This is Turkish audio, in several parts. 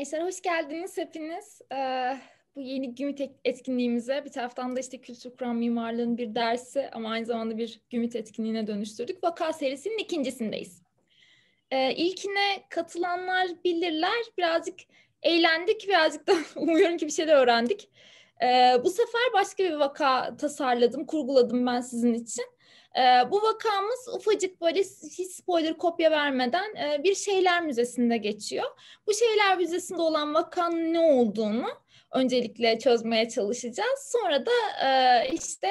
Gençler hoş geldiniz hepiniz. Ee, bu yeni GÜMİT etkinliğimize bir taraftan da işte kültür kuram mimarlığın bir dersi ama aynı zamanda bir GÜMİT etkinliğine dönüştürdük. Vaka serisinin ikincisindeyiz. Ee, ilkine katılanlar bilirler. Birazcık eğlendik, birazcık da umuyorum ki bir şeyler öğrendik. Ee, bu sefer başka bir vaka tasarladım, kurguladım ben sizin için. E, bu vakamız ufacık böyle hiç spoiler kopya vermeden e, bir şeyler müzesinde geçiyor. Bu şeyler müzesinde olan vakanın ne olduğunu öncelikle çözmeye çalışacağız. Sonra da e, işte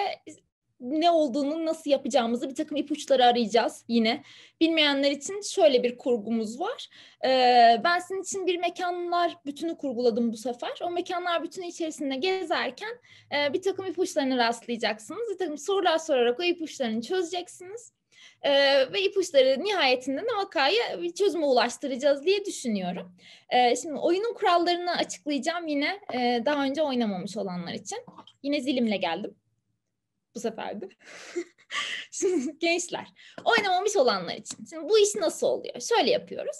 ne olduğunu nasıl yapacağımızı bir takım ipuçları arayacağız yine. Bilmeyenler için şöyle bir kurgumuz var. Ee, ben sizin için bir mekanlar bütünü kurguladım bu sefer. O mekanlar bütünü içerisinde gezerken e, bir takım ipuçlarına rastlayacaksınız. Bir takım sorular sorarak o ipuçlarını çözeceksiniz. Ee, ve ipuçları nihayetinde de vakayı bir çözüme ulaştıracağız diye düşünüyorum. Ee, şimdi oyunun kurallarını açıklayacağım yine e, daha önce oynamamış olanlar için. Yine zilimle geldim bu sefer de. Şimdi gençler, oynamamış olanlar için. Şimdi bu iş nasıl oluyor? Şöyle yapıyoruz.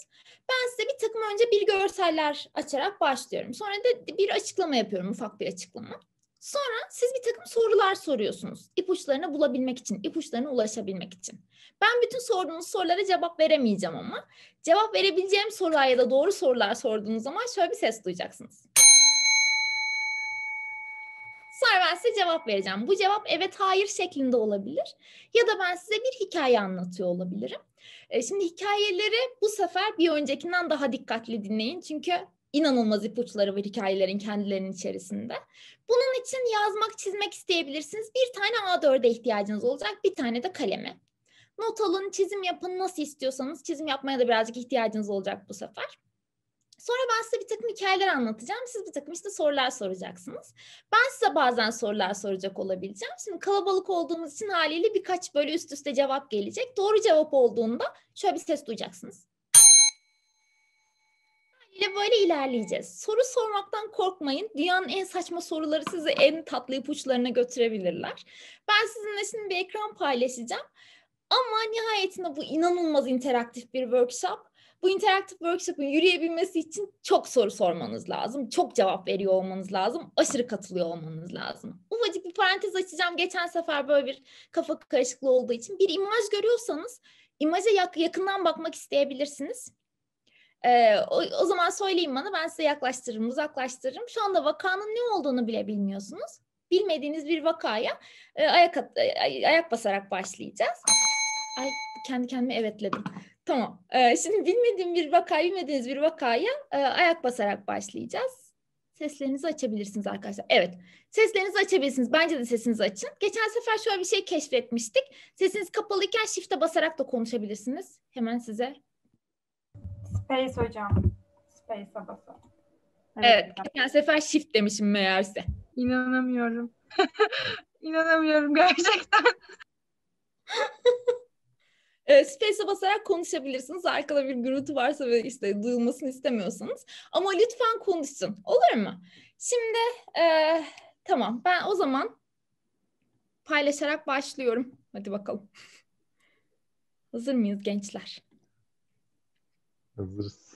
Ben size bir takım önce bir görseller açarak başlıyorum. Sonra da bir açıklama yapıyorum, ufak bir açıklama. Sonra siz bir takım sorular soruyorsunuz. İpuçlarını bulabilmek için, ipuçlarına ulaşabilmek için. Ben bütün sorduğunuz sorulara cevap veremeyeceğim ama cevap verebileceğim sorular ya da doğru sorular sorduğunuz zaman şöyle bir ses duyacaksınız. Sonra ben size cevap vereceğim. Bu cevap evet hayır şeklinde olabilir. Ya da ben size bir hikaye anlatıyor olabilirim. E, şimdi hikayeleri bu sefer bir öncekinden daha dikkatli dinleyin. Çünkü inanılmaz ipuçları var hikayelerin kendilerinin içerisinde. Bunun için yazmak, çizmek isteyebilirsiniz. Bir tane A4'e ihtiyacınız olacak, bir tane de kaleme. Not alın, çizim yapın nasıl istiyorsanız. Çizim yapmaya da birazcık ihtiyacınız olacak bu sefer. Sonra ben size bir takım hikayeler anlatacağım. Siz bir takım işte sorular soracaksınız. Ben size bazen sorular soracak olabileceğim. Şimdi kalabalık olduğumuz için haliyle birkaç böyle üst üste cevap gelecek. Doğru cevap olduğunda şöyle bir ses duyacaksınız. Haliyle böyle ilerleyeceğiz. Soru sormaktan korkmayın. Dünyanın en saçma soruları sizi en tatlı ipuçlarına götürebilirler. Ben sizinle şimdi bir ekran paylaşacağım. Ama nihayetinde bu inanılmaz interaktif bir workshop bu interaktif workshop'ın yürüyebilmesi için çok soru sormanız lazım. Çok cevap veriyor olmanız lazım. Aşırı katılıyor olmanız lazım. Ufacık bir parantez açacağım. Geçen sefer böyle bir kafa karışıklığı olduğu için bir imaj görüyorsanız imaja yak- yakından bakmak isteyebilirsiniz. Ee, o, o zaman söyleyin bana ben size yaklaştırırım, uzaklaştırırım. Şu anda vakanın ne olduğunu bile bilmiyorsunuz. Bilmediğiniz bir vakaya e, ayak, e, ayak basarak başlayacağız. Ay kendi kendime evetledim. Tamam. Ee, şimdi bilmediğim bir vakayı, bilmediğiniz bir vakaya e, ayak basarak başlayacağız. Seslerinizi açabilirsiniz arkadaşlar. Evet. Seslerinizi açabilirsiniz. Bence de sesinizi açın. Geçen sefer şöyle bir şey keşfetmiştik. Sesiniz kapalıyken shift'e basarak da konuşabilirsiniz. Hemen size. Space hocam. Space'e basalım. Evet. evet geçen sefer shift demişim meğerse. İnanamıyorum. İnanamıyorum gerçekten. E, Space'e basarak konuşabilirsiniz. Arkada bir gürültü varsa ve işte duyulmasını istemiyorsanız. Ama lütfen konuşun. Olur mu? Şimdi e, tamam ben o zaman paylaşarak başlıyorum. Hadi bakalım. Hazır mıyız gençler? Hazırız.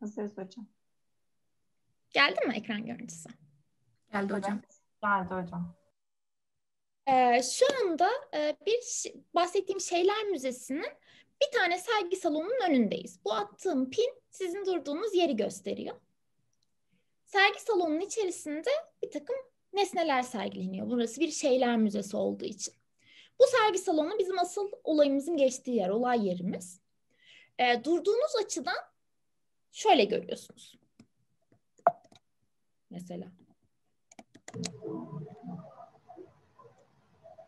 Hazırız hocam. Geldi mi ekran görüntüsü? Geldi hocam. Geldi hocam. Ee, şu anda e, bir bahsettiğim şeyler müzesinin bir tane sergi salonunun önündeyiz. Bu attığım pin sizin durduğunuz yeri gösteriyor. Sergi salonunun içerisinde bir takım nesneler sergileniyor. Burası bir şeyler müzesi olduğu için. Bu sergi salonu bizim asıl olayımızın geçtiği yer, olay yerimiz. Ee, durduğunuz açıdan şöyle görüyorsunuz. Mesela.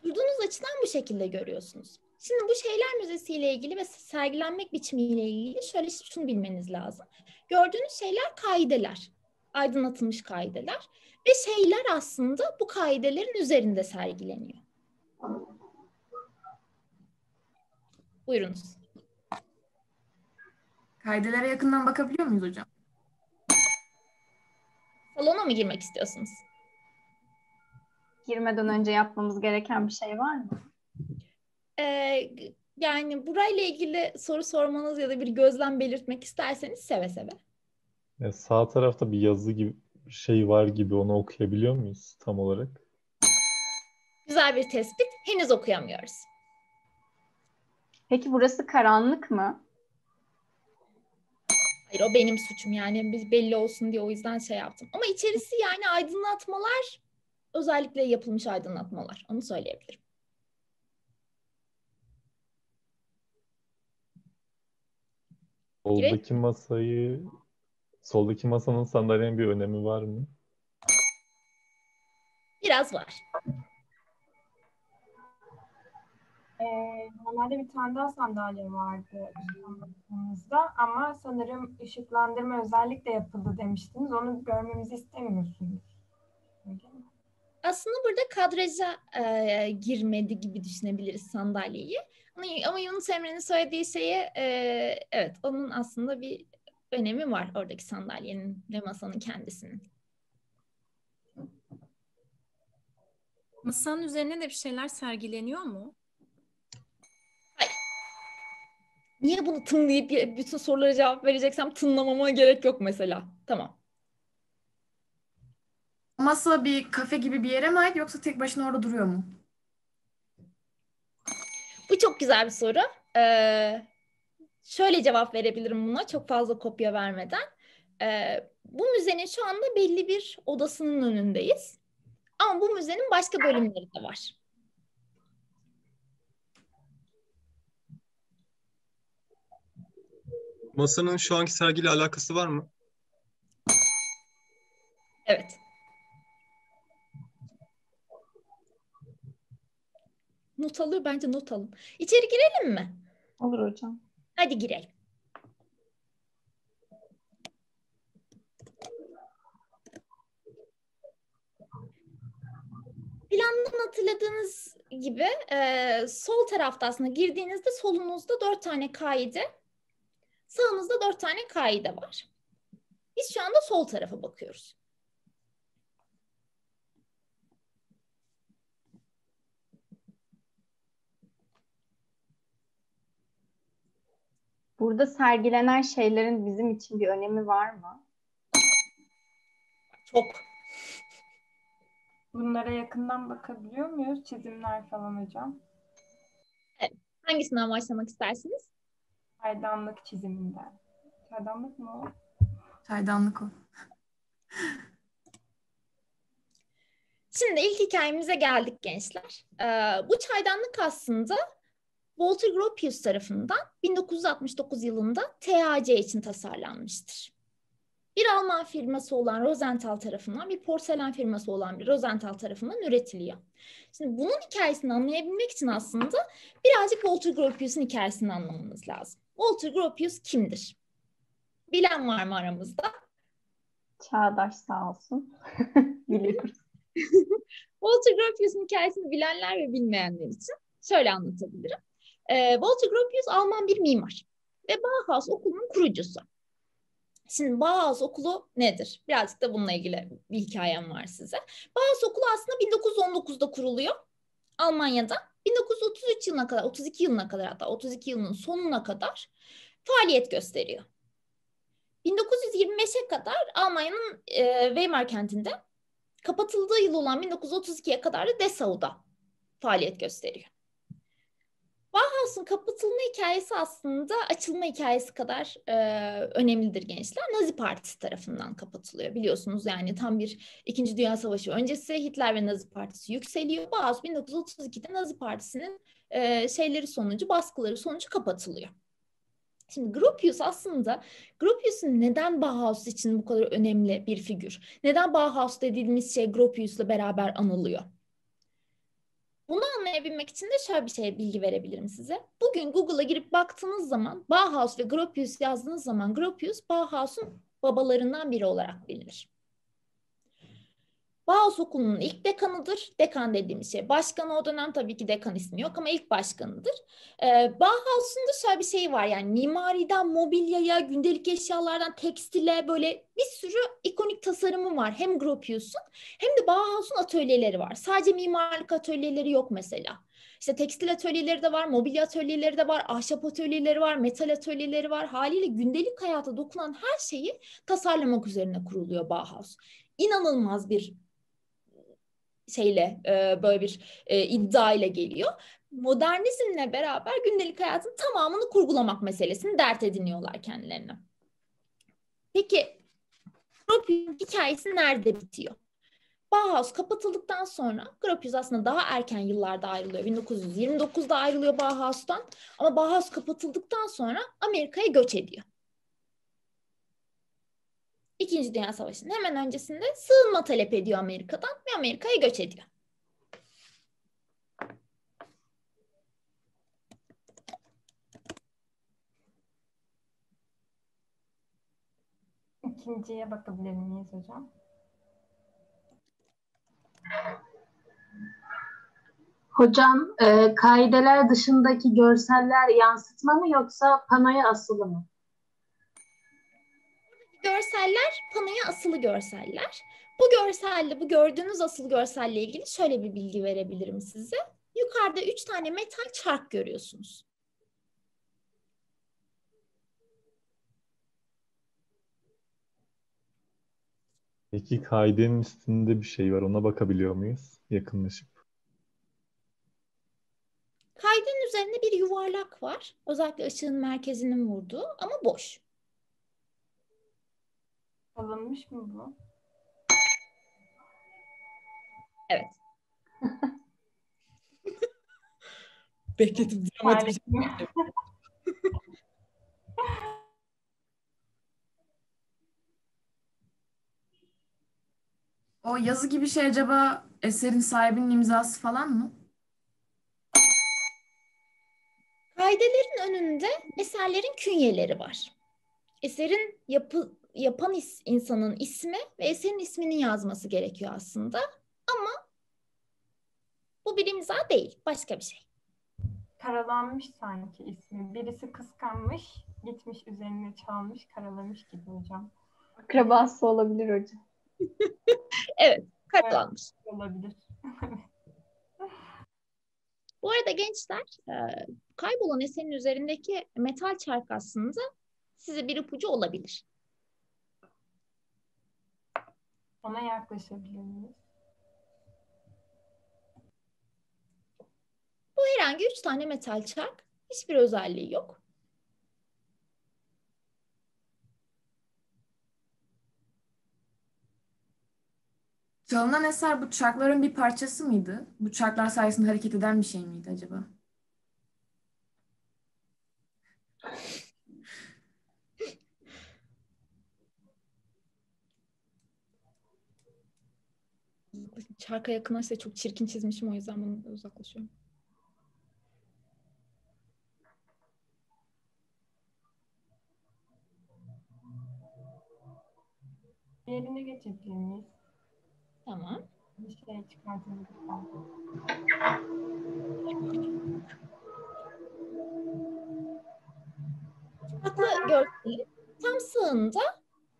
Durduğunuz açıdan bu şekilde görüyorsunuz. Şimdi bu şeyler müzesi ile ilgili ve sergilenmek biçimiyle ilgili şöyle şunu bilmeniz lazım. Gördüğünüz şeyler kaideler, aydınlatılmış kaideler ve şeyler aslında bu kaidelerin üzerinde sergileniyor. Buyurunuz. Kaidelere yakından bakabiliyor muyuz hocam? Salona mı girmek istiyorsunuz? Girmeden önce yapmamız gereken bir şey var mı? Ee, yani burayla ilgili soru sormanız ya da bir gözlem belirtmek isterseniz seve seve. Ya sağ tarafta bir yazı gibi bir şey var gibi onu okuyabiliyor muyuz tam olarak? Güzel bir tespit. Henüz okuyamıyoruz. Peki burası karanlık mı? Hayır o benim suçum yani biz belli olsun diye o yüzden şey yaptım. Ama içerisi yani aydınlatmalar özellikle yapılmış aydınlatmalar. Onu söyleyebilirim. Soldaki masayı soldaki masanın sandalyenin bir önemi var mı? Biraz var. Ee, normalde bir tane daha sandalye vardı baktığımızda ama sanırım ışıklandırma özellikle yapıldı demiştiniz. Onu görmemizi istemiyorsunuz. Öyle mi? Aslında burada kadraja e, girmedi gibi düşünebiliriz sandalyeyi. Ama, ama Yunus Emre'nin söylediği şeye e, evet onun aslında bir önemi var oradaki sandalyenin ve masanın kendisinin. Masanın üzerine de bir şeyler sergileniyor mu? Niye bunu tınlayıp bütün sorulara cevap vereceksem tınlamama gerek yok mesela. Tamam. Masa bir kafe gibi bir yere mi ait yoksa tek başına orada duruyor mu? Bu çok güzel bir soru. Ee, şöyle cevap verebilirim buna çok fazla kopya vermeden. Ee, bu müzenin şu anda belli bir odasının önündeyiz. Ama bu müzenin başka bölümleri de var. Masanın şu anki sergiyle alakası var mı? Evet. Not alıyor bence not alın. İçeri girelim mi? Olur hocam. Hadi girelim. Plandan hatırladığınız gibi e, sol tarafta aslında girdiğinizde solunuzda dört tane kaide, sağınızda dört tane kaide var. Biz şu anda sol tarafa bakıyoruz. Burada sergilenen şeylerin bizim için bir önemi var mı? Çok. Bunlara yakından bakabiliyor muyuz? Çizimler falan hocam. Hangisinden başlamak istersiniz? Çaydanlık çiziminden. Çaydanlık mı o? Çaydanlık o. Şimdi ilk hikayemize geldik gençler. Ee, bu çaydanlık aslında Walter Gropius tarafından 1969 yılında TAC için tasarlanmıştır. Bir Alman firması olan Rosenthal tarafından, bir porselen firması olan bir Rosenthal tarafından üretiliyor. Şimdi bunun hikayesini anlayabilmek için aslında birazcık Walter Gropius'un hikayesini anlamamız lazım. Walter Gropius kimdir? Bilen var mı aramızda? Çağdaş sağ olsun. Biliyoruz. Walter Gropius'un hikayesini bilenler ve bilmeyenler için şöyle anlatabilirim. Ee, Walter Gropius Alman bir mimar ve Bauhaus okulunun kurucusu. Şimdi Bauhaus okulu nedir? Birazcık da bununla ilgili bir hikayem var size. Bauhaus okulu aslında 1919'da kuruluyor Almanya'da. 1933 yılına kadar, 32 yılına kadar hatta 32 yılının sonuna kadar faaliyet gösteriyor. 1925'e kadar Almanya'nın e, Weimar kentinde kapatıldığı yıl olan 1932'ye kadar da Dessau'da faaliyet gösteriyor. Bauhaus'un kapatılma hikayesi aslında açılma hikayesi kadar e, önemlidir gençler. Nazi Partisi tarafından kapatılıyor. Biliyorsunuz yani tam bir İkinci Dünya Savaşı öncesi Hitler ve Nazi Partisi yükseliyor. Bauhaus 1932'de Nazi Partisi'nin e, şeyleri sonucu, baskıları sonucu kapatılıyor. Şimdi Gropius aslında Gropius'un neden Bauhaus için bu kadar önemli bir figür? Neden Bauhaus dediğimiz şey Gropius'la beraber anılıyor? Bunu anlayabilmek için de şöyle bir şey bilgi verebilirim size. Bugün Google'a girip baktığınız zaman Bauhaus ve Gropius yazdığınız zaman Gropius Bauhaus'un babalarından biri olarak bilinir. Bauhaus okulunun ilk dekanıdır. Dekan dediğimiz şey. Başkanı o dönem tabii ki dekan ismi yok ama ilk başkanıdır. Ee, Bauhaus'un da şöyle bir şey var yani mimariden mobilyaya, gündelik eşyalardan tekstile böyle bir sürü ikonik tasarımı var. Hem Gropius'un hem de Bauhaus'un atölyeleri var. Sadece mimarlık atölyeleri yok mesela. İşte tekstil atölyeleri de var, mobilya atölyeleri de var, ahşap atölyeleri var, metal atölyeleri var. Haliyle gündelik hayata dokunan her şeyi tasarlamak üzerine kuruluyor Bauhaus. İnanılmaz bir şeyle e, böyle bir e, iddia ile geliyor. Modernizmle beraber gündelik hayatın tamamını kurgulamak meselesini dert ediniyorlar kendilerine. Peki Gropius'un hikayesi nerede bitiyor? Bauhaus kapatıldıktan sonra Gropius aslında daha erken yıllarda ayrılıyor. 1929'da ayrılıyor Bauhaus'tan ama Bauhaus kapatıldıktan sonra Amerika'ya göç ediyor. İkinci Dünya Savaşı'nın hemen öncesinde sığınma talep ediyor Amerika'dan ve Amerika'ya göç ediyor. İkinciye bakabilir miyiz hocam? Hocam, e, kaideler dışındaki görseller yansıtma mı yoksa panoya asılı mı? Görseller panoya asılı görseller. Bu görselle, bu gördüğünüz asılı görselle ilgili şöyle bir bilgi verebilirim size. Yukarıda üç tane metal çark görüyorsunuz. Peki kaidenin üstünde bir şey var. Ona bakabiliyor muyuz? Yakınlaşıp. Kaydenin üzerinde bir yuvarlak var. Özellikle ışığın merkezinin vurduğu ama boş. Alınmış mı bu? Evet. Bekledim. dramatik. O yazı gibi şey acaba eserin sahibinin imzası falan mı? Kaidelerin önünde eserlerin künyeleri var. Eserin yapı, yapan is, insanın ismi ve eserin ismini yazması gerekiyor aslında. Ama bu bir imza değil, başka bir şey. Karalanmış sanki ismi. Birisi kıskanmış, gitmiş üzerine çalmış, karalamış gibi hocam. Akrabası olabilir hocam. Evet, karalanmış. Olabilir. Bu arada gençler, e, kaybolan eserin üzerindeki metal çark aslında size bir ipucu olabilir. Ona yaklaşabilir miyiz? Bu herhangi üç tane metal çark. Hiçbir özelliği yok. Çalınan eser bu çarkların bir parçası mıydı? Bu çarklar sayesinde hareket eden bir şey miydi acaba? Çarka yakınlaşsa çok çirkin çizmişim o yüzden bunu uzaklaşıyorum. Diğerine geçebilir miyiz? Tamam. Bir şey çıkartabiliriz. Farklı görselin tam sağında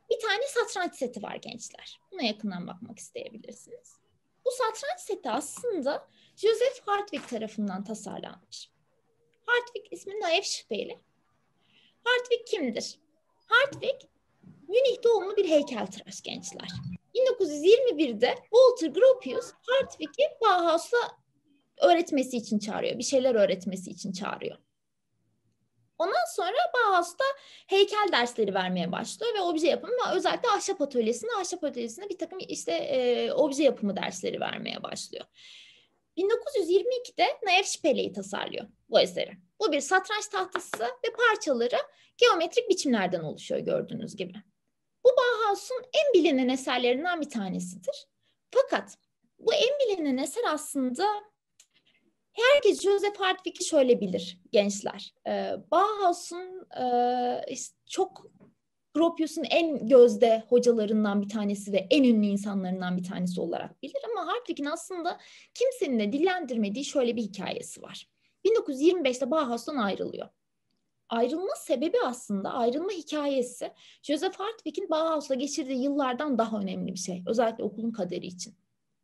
bir tane satranç seti var gençler. Buna yakından bakmak isteyebilirsiniz. Bu satranç seti aslında Joseph Hartwig tarafından tasarlanmış. Hartwig ismi naif şüpheli. Hartwig kimdir? Hartwig Münih doğumlu bir heykeltıraş gençler. 1921'de Walter Gropius Hartwig'i Bauhaus'la öğretmesi için çağırıyor. Bir şeyler öğretmesi için çağırıyor. Ondan sonra Bauhaus'ta heykel dersleri vermeye başlıyor ve obje yapımı özellikle ahşap atölyesinde ahşap atölyesinde bir takım işte e, obje yapımı dersleri vermeye başlıyor. 1922'de Naef Şipele'yi tasarlıyor bu eseri. Bu bir satranç tahtası ve parçaları geometrik biçimlerden oluşuyor gördüğünüz gibi. Bu Bauhaus'un en bilinen eserlerinden bir tanesidir. Fakat bu en bilinen eser aslında herkes Joseph Hartwig'i şöyle bilir gençler. Ee, Bauhaus'un e, çok Gropius'un en gözde hocalarından bir tanesi ve en ünlü insanlarından bir tanesi olarak bilir ama Hartwig'in aslında kimsenin de dillendirmediği şöyle bir hikayesi var. 1925'te Bauhaus'tan ayrılıyor. Ayrılma sebebi aslında ayrılma hikayesi Joseph Hartwig'in Bauhaus'la geçirdiği yıllardan daha önemli bir şey. Özellikle okulun kaderi için.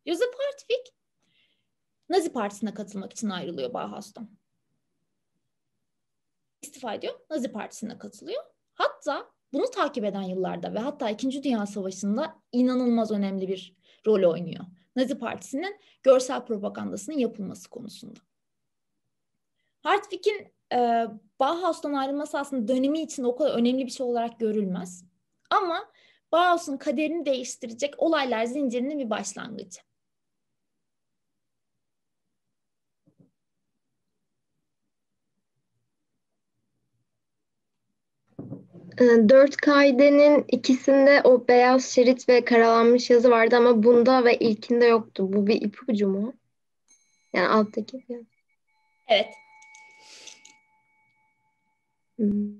Joseph Hartwig Nazi Partisi'ne katılmak için ayrılıyor Bauhaus'tan. İstifa ediyor. Nazi Partisi'ne katılıyor. Hatta bunu takip eden yıllarda ve hatta İkinci Dünya Savaşı'nda inanılmaz önemli bir rol oynuyor. Nazi Partisi'nin görsel propagandasının yapılması konusunda. Hartwig'in e, Bauhaus'tan ayrılması aslında dönemi için o kadar önemli bir şey olarak görülmez. Ama Bauhaus'un kaderini değiştirecek olaylar zincirinin bir başlangıcı. Ee, Dört kaidenin ikisinde o beyaz şerit ve karalanmış yazı vardı ama bunda ve ilkinde yoktu. Bu bir ipucu mu? Yani alttaki. Evet. Hmm.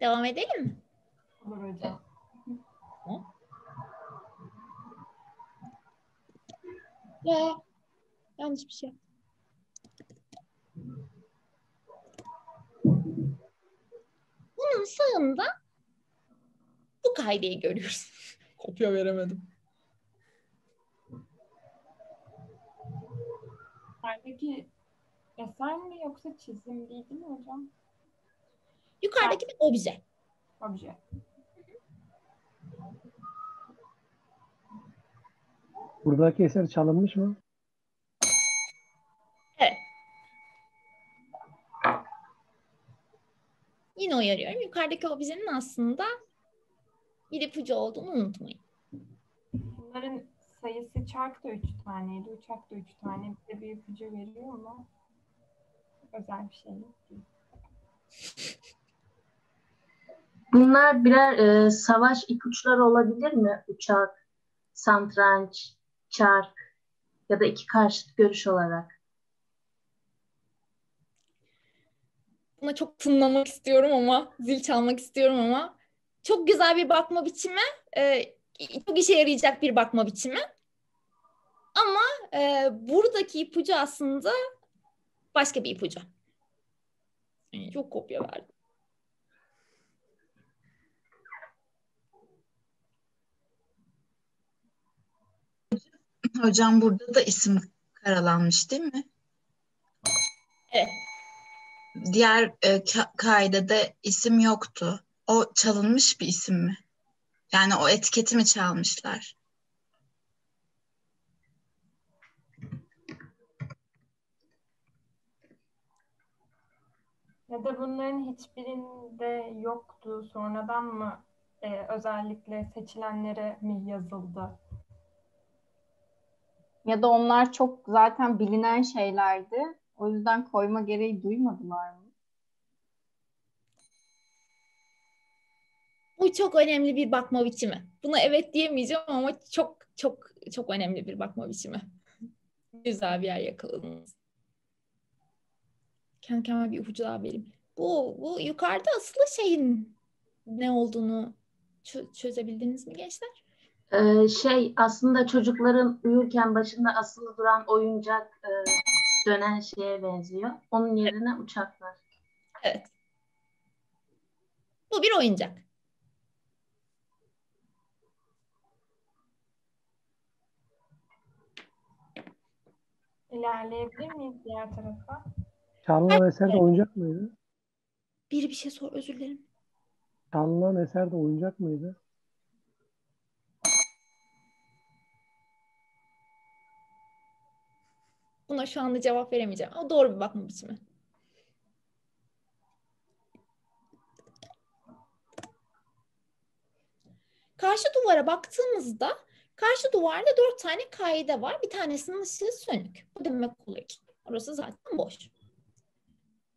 Devam edelim mi? Olur hocam. Ya yanlış bir şey. Bunun sağında bu kaideyi görüyoruz. Kopya veremedim. Yukarıdaki eser mi yoksa çizim değil mi hocam? Yukarıdaki bir obje. Obje. Buradaki eser çalınmış mı? Evet. Yine uyarıyorum. Yukarıdaki objenin aslında bir ipucu olduğunu unutmayın. Bunların sayısı çark da üç taneydi, uçak da üç tane. Bize bir ipucu veriyor mu? Özel bir şey değil. Bunlar birer e, savaş ipuçları olabilir mi? Uçak, santranç, çark ya da iki karşıt görüş olarak. Buna çok tınlamak istiyorum ama, zil çalmak istiyorum ama çok güzel bir bakma biçimi, e, çok işe yarayacak bir bakma biçimi. Ama e, buradaki ipucu aslında başka bir ipucu. Çok kopya verdim. Hocam burada da isim karalanmış değil mi? Evet. Diğer e, ka- kaidede isim yoktu. O çalınmış bir isim mi? Yani o etiketi mi çalmışlar? Ya da bunların hiçbirinde yoktu. Sonradan mı e, özellikle seçilenlere mi yazıldı? Ya da onlar çok zaten bilinen şeylerdi. O yüzden koyma gereği duymadılar mı? Bu çok önemli bir bakma biçimi. Buna evet diyemeyeceğim ama çok çok çok önemli bir bakma biçimi. Güzel bir yer yakaladınız. Kendi kendime bir ipucu daha vereyim. Bu, bu yukarıda asılı şeyin ne olduğunu çö- çözebildiniz mi gençler? Ee, şey aslında çocukların uyurken başında asılı duran oyuncak e, dönen şeye benziyor. Onun yerine uçaklar. Evet. Bu bir oyuncak. İlerleyebilir miyiz diğer tarafa? Çalınan eser de oyuncak mıydı? Biri bir şey sor özür dilerim. Çalınan eser de oyuncak mıydı? Buna şu anda cevap veremeyeceğim ama doğru bir bakma biçimi. Karşı duvara baktığımızda karşı duvarda dört tane kaide var. Bir tanesinin ışığı sönük. Bu demek oluyor ki orası zaten boş.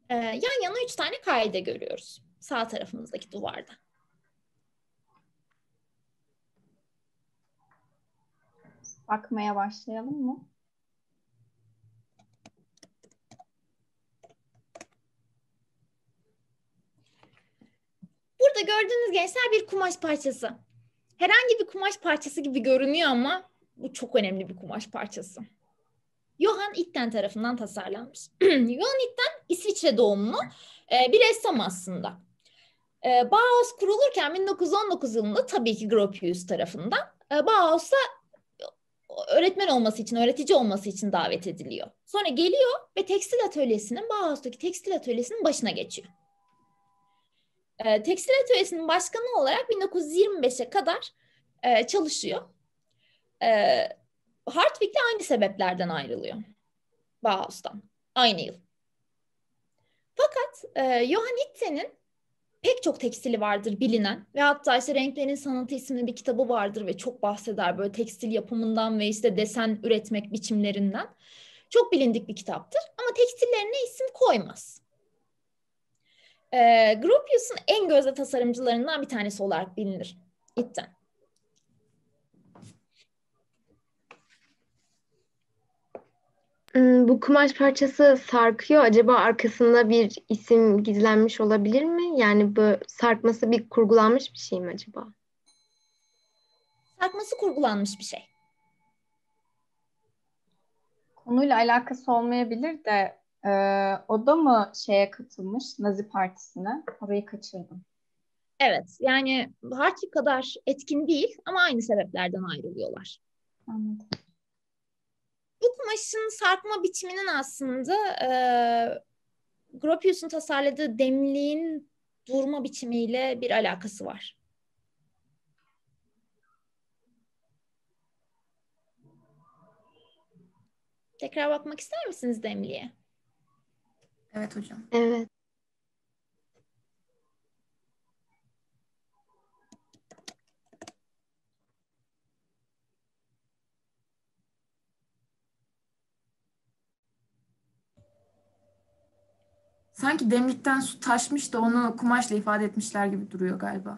Ee, yan yana üç tane kaide görüyoruz. Sağ tarafımızdaki duvarda. Bakmaya başlayalım mı? Burada gördüğünüz gençler bir kumaş parçası. Herhangi bir kumaş parçası gibi görünüyor ama bu çok önemli bir kumaş parçası. Johan Itten tarafından tasarlanmış. Johan Itten İsviçre doğumlu e, bir ressam aslında. E, Bauhaus kurulurken 1919 yılında tabii ki Gropius tarafından e, Bauhaus'a öğretmen olması için, öğretici olması için davet ediliyor. Sonra geliyor ve tekstil atölyesinin, Bauhaus'taki tekstil atölyesinin başına geçiyor. E, tekstil atölyesinin başkanı olarak 1925'e kadar e, çalışıyor. E, Hartwig'le aynı sebeplerden ayrılıyor. Bauhaus'tan. Aynı yıl. Fakat e, Johann Hitte'nin pek çok tekstili vardır bilinen ve hatta işte Renklerin Sanatı isimli bir kitabı vardır ve çok bahseder böyle tekstil yapımından ve işte desen üretmek biçimlerinden. Çok bilindik bir kitaptır ama tekstillerine isim koymaz. E, Gropius'un en gözde tasarımcılarından bir tanesi olarak bilinir Itten. Hmm, Bu kumaş parçası sarkıyor. Acaba arkasında bir isim gizlenmiş olabilir mi? Yani bu sarkması bir kurgulanmış bir şey mi acaba? Sarkması kurgulanmış bir şey. Konuyla alakası olmayabilir de e, o da mı şeye katılmış Nazi Partisi'ne? Orayı kaçırdım. Evet, yani Hartwig kadar etkin değil ama aynı sebeplerden ayrılıyorlar. Anladım. Bu kumaşın sarkma biçiminin aslında e, Gropius'un tasarladığı demliğin durma biçimiyle bir alakası var. Tekrar bakmak ister misiniz demliğe? Evet hocam. Evet. Sanki demlikten su taşmış da onu kumaşla ifade etmişler gibi duruyor galiba.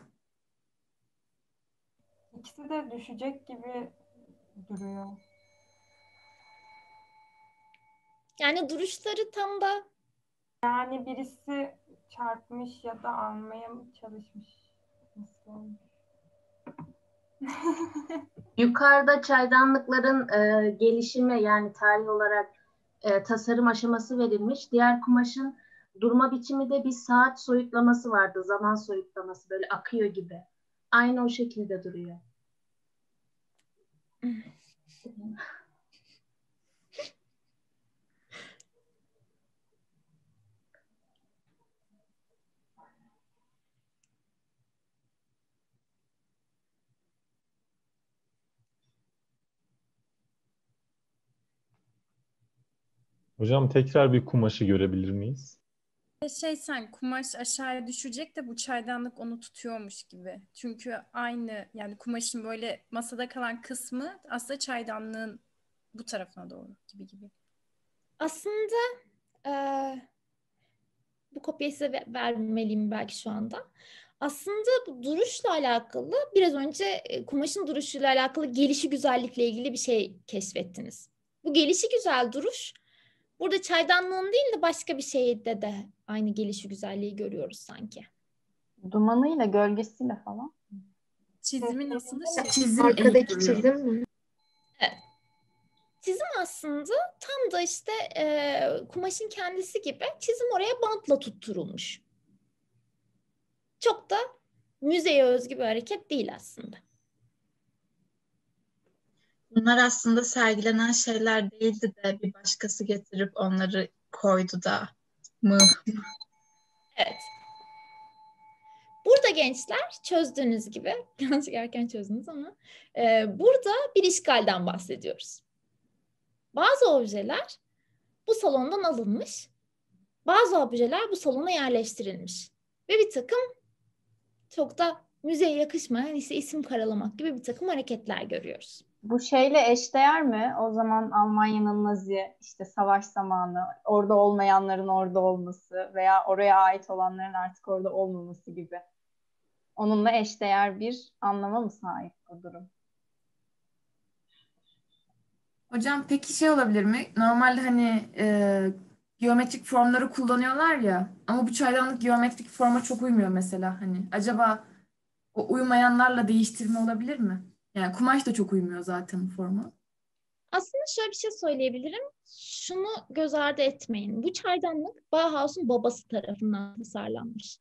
İkisi de düşecek gibi duruyor. Yani duruşları tam da Yani birisi çarpmış ya da almaya mı çalışmış? Nasıl olmuş? Yukarıda çaydanlıkların e, gelişimi yani tarih olarak e, tasarım aşaması verilmiş. Diğer kumaşın durma biçimi de bir saat soyutlaması vardı. Zaman soyutlaması böyle akıyor gibi. Aynı o şekilde duruyor. Hocam tekrar bir kumaşı görebilir miyiz? Şey sen kumaş aşağıya düşecek de bu çaydanlık onu tutuyormuş gibi. Çünkü aynı yani kumaşın böyle masada kalan kısmı aslında çaydanlığın bu tarafına doğru gibi gibi. aslında e, bu kopyayı size ve- vermeliyim belki şu anda. Aslında bu duruşla alakalı biraz önce e, kumaşın duruşuyla alakalı gelişi güzellikle ilgili bir şey keşfettiniz. Bu gelişi güzel duruş burada çaydanlığın değil de başka bir şeyde de aynı gelişi güzelliği görüyoruz sanki. Dumanıyla, gölgesiyle falan. Çizimi nasıl şey? Çizim Arkadaki çizim mi? Çizim aslında tam da işte e, kumaşın kendisi gibi çizim oraya bantla tutturulmuş. Çok da müzeye özgü bir hareket değil aslında. Bunlar aslında sergilenen şeyler değildi de bir başkası getirip onları koydu da mı? Evet. Burada gençler çözdüğünüz gibi, birazcık erken çözdünüz ama e, burada bir işgalden bahsediyoruz. Bazı objeler bu salondan alınmış, bazı objeler bu salona yerleştirilmiş ve bir takım çok da müzeye yakışmayan işte isim karalamak gibi bir takım hareketler görüyoruz. Bu şeyle eşdeğer mi? O zaman Almanya'nın Nazi işte savaş zamanı orada olmayanların orada olması veya oraya ait olanların artık orada olmaması gibi. Onunla eşdeğer bir anlama mı sahip bu durum? Hocam peki şey olabilir mi? Normalde hani e, geometrik formları kullanıyorlar ya ama bu çaydanlık geometrik forma çok uymuyor mesela hani. Acaba o uymayanlarla değiştirme olabilir mi? Yani kumaş da çok uymuyor zaten forma. aslında şöyle bir şey söyleyebilirim. Şunu göz ardı etmeyin. Bu çaydanlık Bauhaus'un babası tarafından tasarlanmış.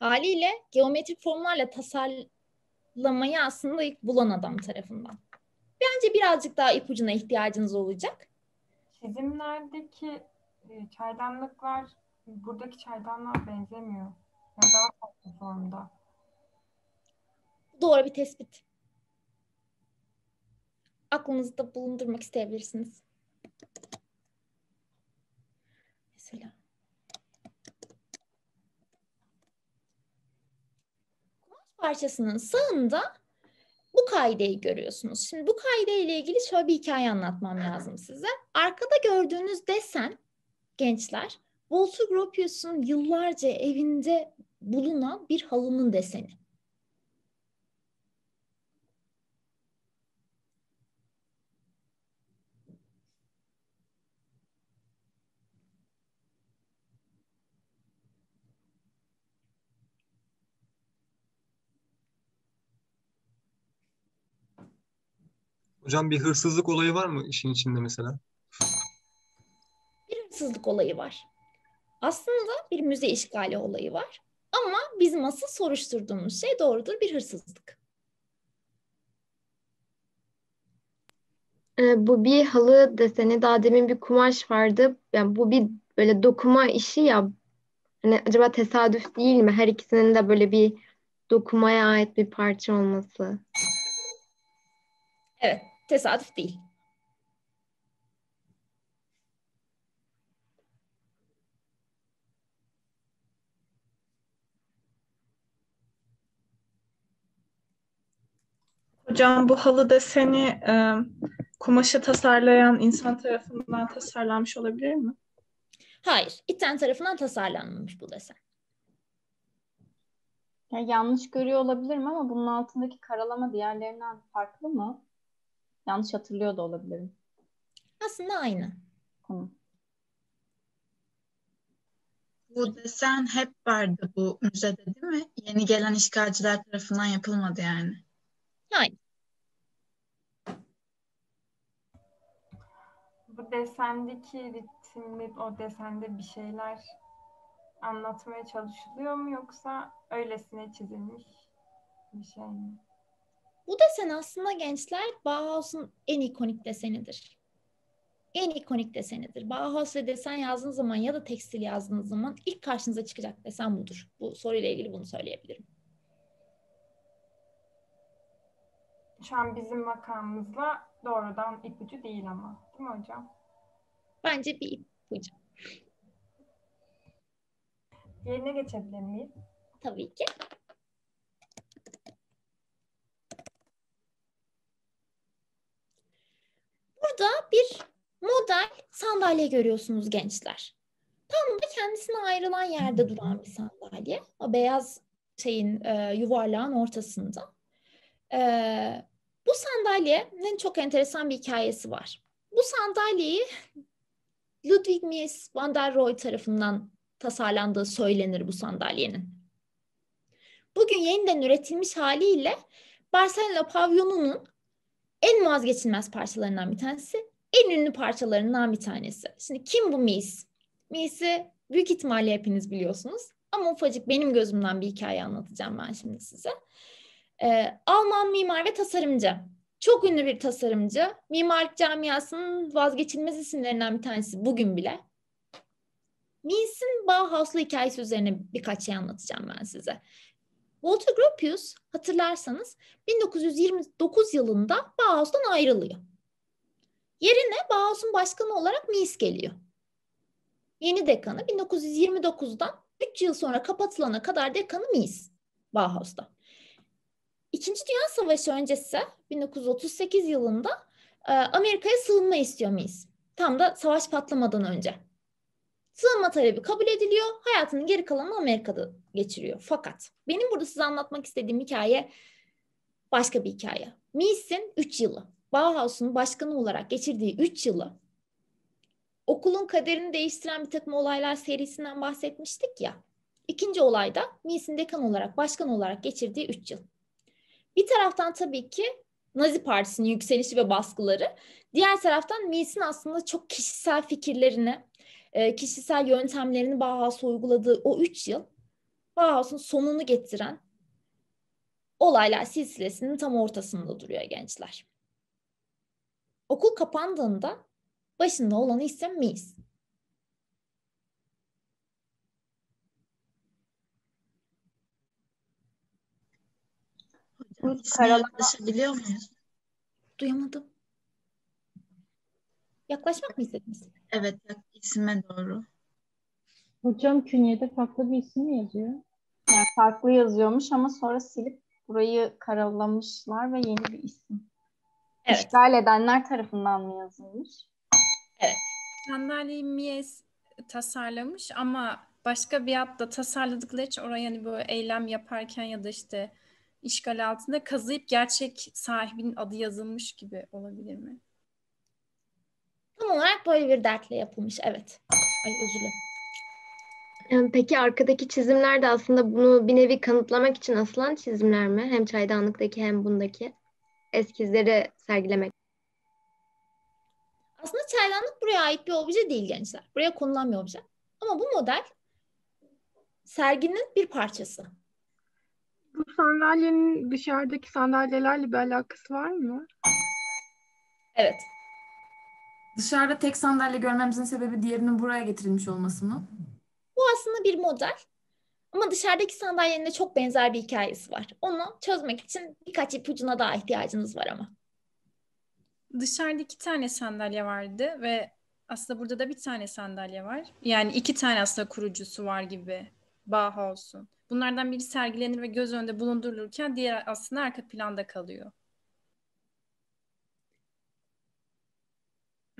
Haliyle geometrik formlarla tasarlamayı aslında ilk bulan adam tarafından. Bence birazcık daha ipucuna ihtiyacınız olacak. Çizimlerdeki e, çaydanlıklar buradaki çaydanlığa benzemiyor. Yani daha farklı formda. Doğru bir tespit. Aklınızda bulundurmak isteyebilirsiniz. Mesela. Kumaş parçasının sağında bu kaideyi görüyorsunuz. Şimdi bu kaide ile ilgili şöyle bir hikaye anlatmam lazım size. Arkada gördüğünüz desen gençler Walter Gropius'un yıllarca evinde bulunan bir halının deseni. Hocam bir hırsızlık olayı var mı işin içinde mesela? Bir hırsızlık olayı var. Aslında bir müze işgali olayı var. Ama bizim asıl soruşturduğumuz şey doğrudur bir hırsızlık. Ee, bu bir halı deseni. Daha demin bir kumaş vardı. Yani bu bir böyle dokuma işi ya. Hani acaba tesadüf değil mi? Her ikisinin de böyle bir dokumaya ait bir parça olması. Evet, tesadüf değil. Hocam bu halı deseni e, kumaşı tasarlayan insan tarafından tasarlanmış olabilir mi? Hayır, iten tarafından tasarlanmamış bu desen. Ya yanlış görüyor olabilirim ama bunun altındaki karalama diğerlerinden farklı mı? Yanlış hatırlıyor da olabilirim. Aslında aynı. Tamam. Bu desen hep vardı bu müzede değil mi? Yeni gelen işgalciler tarafından yapılmadı yani. Hayır. Bu desendeki ritimli o desende bir şeyler anlatmaya çalışılıyor mu yoksa öylesine çizilmiş bir şey mi? Bu desen aslında gençler Bauhaus'un en ikonik desenidir. En ikonik desenidir. Bauhaus ve desen yazdığınız zaman ya da tekstil yazdığınız zaman ilk karşınıza çıkacak desen budur. Bu soruyla ilgili bunu söyleyebilirim. Şu an bizim makamımızla doğrudan ipucu değil ama. Değil mi hocam? Bence bir ipucu. Yerine geçebilir miyiz? Tabii ki. Burada bir model sandalye görüyorsunuz gençler. Tam da kendisine ayrılan yerde duran bir sandalye. O beyaz şeyin e, yuvarlağın ortasında. E, bu sandalyenin çok enteresan bir hikayesi var. Bu sandalyeyi Ludwig Mies van der Rohe tarafından tasarlandığı söylenir bu sandalyenin. Bugün yeniden üretilmiş haliyle Barcelona pavyonunun en vazgeçilmez parçalarından bir tanesi, en ünlü parçalarından bir tanesi. Şimdi kim bu Mies? Mies'i büyük ihtimalle hepiniz biliyorsunuz. Ama ufacık benim gözümden bir hikaye anlatacağım ben şimdi size. Ee, Alman mimar ve tasarımcı. Çok ünlü bir tasarımcı. Mimarlık camiasının vazgeçilmez isimlerinden bir tanesi bugün bile. Mies'in Bauhaus'lu hikayesi üzerine birkaç şey anlatacağım ben size. Walter Gropius hatırlarsanız 1929 yılında Bauhaus'tan ayrılıyor. Yerine Bauhaus'un başkanı olarak Mies geliyor. Yeni dekanı 1929'dan 3 yıl sonra kapatılana kadar dekanı Mies Bauhaus'ta. İkinci Dünya Savaşı öncesi 1938 yılında e, Amerika'ya sığınma istiyor Mies. Tam da savaş patlamadan önce. Sığınma talebi kabul ediliyor. Hayatının geri kalanını Amerika'da geçiriyor. Fakat benim burada size anlatmak istediğim hikaye başka bir hikaye. Mies'in 3 yılı, Bauhaus'un başkanı olarak geçirdiği 3 yılı okulun kaderini değiştiren bir takım olaylar serisinden bahsetmiştik ya. İkinci olayda Mies'in dekan olarak, başkan olarak geçirdiği 3 yıl. Bir taraftan tabii ki Nazi Partisi'nin yükselişi ve baskıları. Diğer taraftan Mills'in aslında çok kişisel fikirlerini, e, kişisel yöntemlerini Bauhaus'a uyguladığı o üç yıl Bauhaus'un sonunu getiren olaylar silsilesinin tam ortasında duruyor gençler. Okul kapandığında başında olanı ise Mies. Hocam isme yaklaşabiliyor muyuz? Duyamadım. Yaklaşmak mı istediniz? Evet, isme doğru. Hocam künyede farklı bir isim mi yazıyor? Yani farklı yazıyormuş ama sonra silip burayı karalamışlar ve yeni bir isim. Evet. İşgal edenler tarafından mı yazılmış? Evet. Sandalyeyi Mies tasarlamış ama başka bir hatta tasarladıkları için oraya hani böyle eylem yaparken ya da işte işgal altında kazıyıp gerçek sahibinin adı yazılmış gibi olabilir mi? Tam olarak böyle bir dertle yapılmış. Evet. Ay özür dilerim. Yani Peki arkadaki çizimler de aslında bunu bir nevi kanıtlamak için asılan çizimler mi? Hem çaydanlıktaki hem bundaki eskizleri sergilemek. Aslında çaydanlık buraya ait bir obje değil gençler. Buraya konulan bir obje. Ama bu model serginin bir parçası. Bu sandalyenin dışarıdaki sandalyelerle bir alakası var mı? Evet. Dışarıda tek sandalye görmemizin sebebi diğerinin buraya getirilmiş olması mı? Bu aslında bir model. Ama dışarıdaki sandalyenin de çok benzer bir hikayesi var. Onu çözmek için birkaç ipucuna daha ihtiyacınız var ama. Dışarıda iki tane sandalye vardı ve aslında burada da bir tane sandalye var. Yani iki tane aslında kurucusu var gibi Bauhaus'un. Bunlardan biri sergilenir ve göz önünde bulundurulurken diğer aslında arka planda kalıyor.